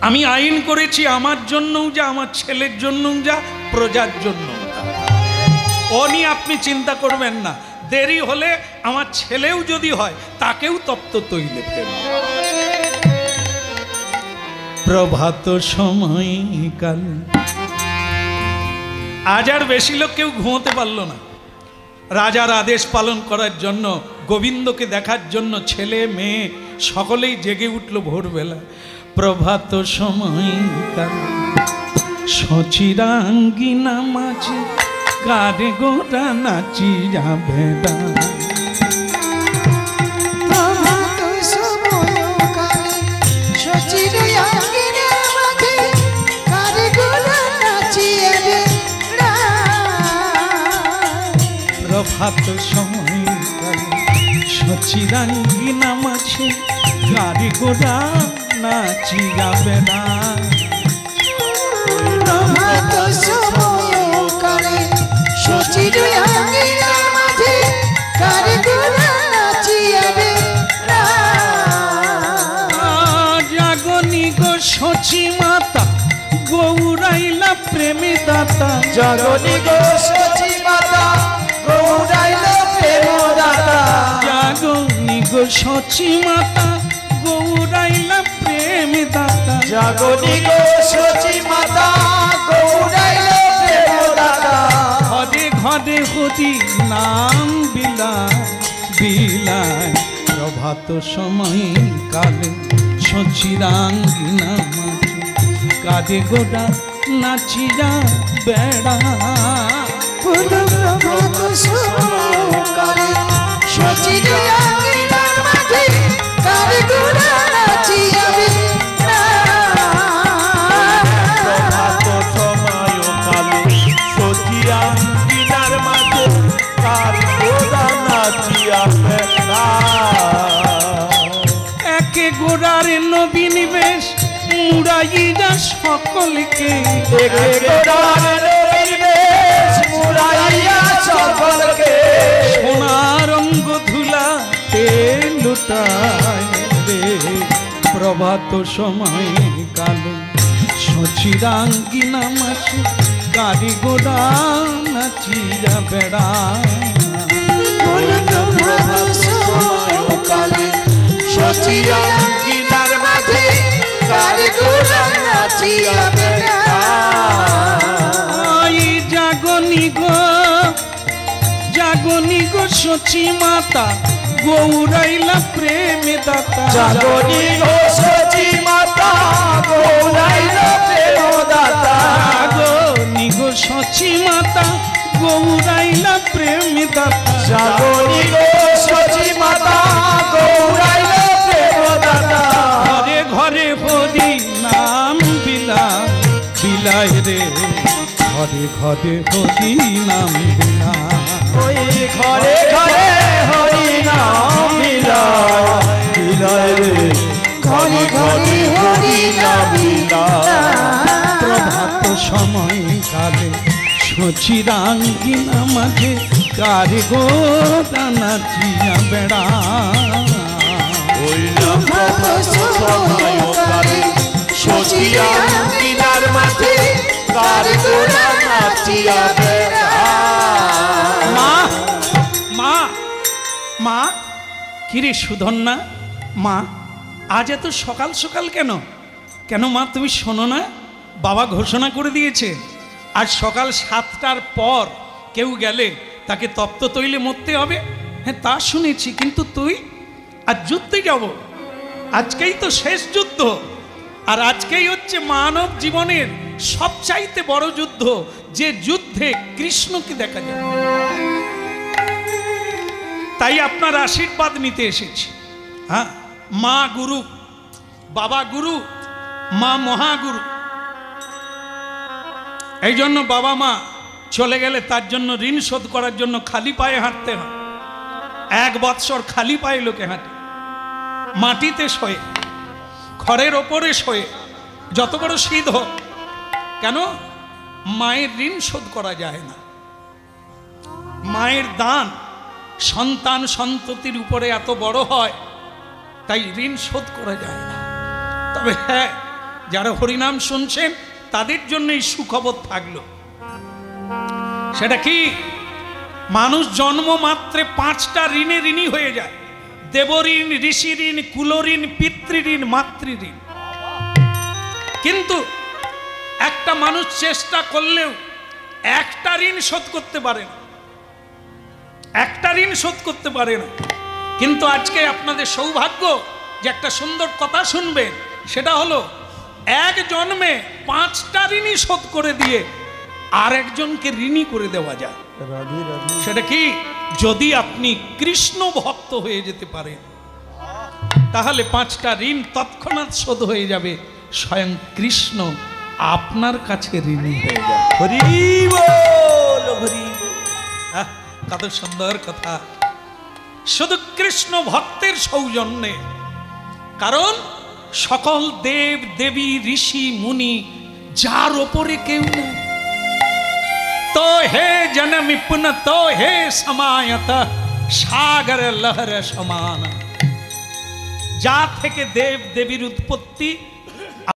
আমি আইন করেছি আমার জন্যও যা, আমার ছেলের জন্যও যা, প্রজার জন্যও যা ও নিয়ে আপনি চিন্তা করবেন না। দেরি হলে আমার ছেলেও যদি হয়, তাকেও তপ্ত তৈলে ফেলবে। প্রভাত সময়কাল। আজ আর বেশি লোক কেউ ঘুমোতে পারল না। রাজার আদেশ পালন করার জন্য গোবিন্দকে দেখার জন্য ছেলে মেয়ে সকলেই জেগে উঠল ভোরবেলা। প্রভাত সময় সচিরাঙ্গিনা মাঝে কারে গোটা নাচিয়া ভেদা প্রভাত সচির সময়কালে সচির অঙ্গিনা মাঝে কারিগর নাচিয়ে গো সচি মাতা গৌরাইলা প্রেমী দাতা। জগনি গো সচি মাতা গৌরাইল গো সচি মাতা গৌরাইলা প্রেমী দাতা জগনি গো সচি মাতা গৌরাইল প্রেম দাতা ঘরে ঘরে হরি নাম বিলায় বিলায়। প্রভাত সময় কালে সচিরাঙ্গিনা মাঝে কাঁধে গোটা নাচিরা বেড়া। প্রভাত সময় মুরাইরা সকলকে সকলকে সোনার অঙ্গ ধুলাতে লুটায় রে। প্রভাত সময় কালো সচিরাঙ্গিনা মাসে কারিগোড়া নাচিরা বেড়া সচিরাঙ্গিনার মাঝে জাগনি গো জাগনি গো সচি মাতা গৌরাইলা প্রেমে দাতা। জাগনি গো সচি মাতা গৌরাইল প্রেমদাতা জাগনি গো সচি মাতা গৌরাইলা প্রেমে দাতা। জাগনি গো সচি ঘরে ঘরে হরি নাম ওই ঘরে ঘরে হরি নাম রে। ঘরে ঘরে হরি নাম প্রভাত সময় কালে সচিরাঙ্গিনা মাঝে কারে গো দানা চিয়া বেড়া। ওই সকালে সচিরাঙ্গিনার মাঝে মা মা মা, কিরে সুধন্যা মা, আজ এত সকাল সকাল কেন? কেন মা, তুমি শোনো না? বাবা ঘোষণা করে দিয়েছে, আজ সকাল সাতটার পর কেউ গেলে তাকে তপ্ত তৈলে মরতে হবে। হ্যাঁ তা শুনেছি, কিন্তু তুই আজ যুদ্ধে যাব। আজকেই তো শেষ যুদ্ধ। আর আজকেই হচ্ছে মানব জীবনের সবচাইতে বড় যুদ্ধ, যে যুদ্ধে কৃষ্ণকে দেখা যায়। তাই আপনার আশীর্বাদ নিতে এসেছি। হ্যাঁ? মা গুরু, বাবা গুরু, মা মহাগুরু। এই জন্য বাবা মা চলে গেলে তার জন্য ঋণ শোধ করার জন্য খালি পায়ে হাঁটতে হয়। এক বৎসর খালি পায়ে লোকে হাঁটে। মাটিতে শোয়ে। খড়ের ওপরে শোয়ে যত বড় শীত হোক, কেন? মায়ের ঋণ শোধ করা যায় না। মায়ের দান সন্তান সন্ততির উপরে এত বড় হয়, তাই ঋণ শোধ করা যায় না। তবে হ্যাঁ যারা হরিনাম শুনছেন, তাদের জন্য এই সুখবর থাকল। সেটা কি? মানুষ জন্ম মাত্রে পাঁচটা ঋণে ঋণী হয়ে যায়। দেবঋণ ঋষি ঋণ কুলঋণ পিতৃঋণ মাতৃঋণ। কিন্তু একটা মানুষ চেষ্টা করলেও একটা ঋণ শোধ করতে পারে না। একটা ঋণ শোধ করতে পারে না। কিন্তু আজকে আপনাদের সৌভাগ্য যে একটা সুন্দর কথা শুনবেন সেটা হলো এক জন্মে পাঁচটা ঋণই শোধ করে দিয়ে আর একজনকে ঋণী করে দেওয়া যায়। সেটা কি? যদি আপনি কৃষ্ণ ভক্ত হয়ে যেতে পারেন, তাহলে পাঁচটা ঋণ তৎক্ষণাৎ শোধ হয়ে যাবে। স্বয়ং কৃষ্ণ আপনার কাছে ঋণী হয়ে যাবে। কত সুন্দর কথা। শুধু কৃষ্ণ ভক্তের সৌজন্যে, কারণ সকল দেব, দেবী, ঋষি, মুনি, যার ওপরে কেউ নেই। তো হে জনমিপুন তো হে সমায়ত সাগর লহর সমান যা থেকে দেব দেবীর উৎপত্তি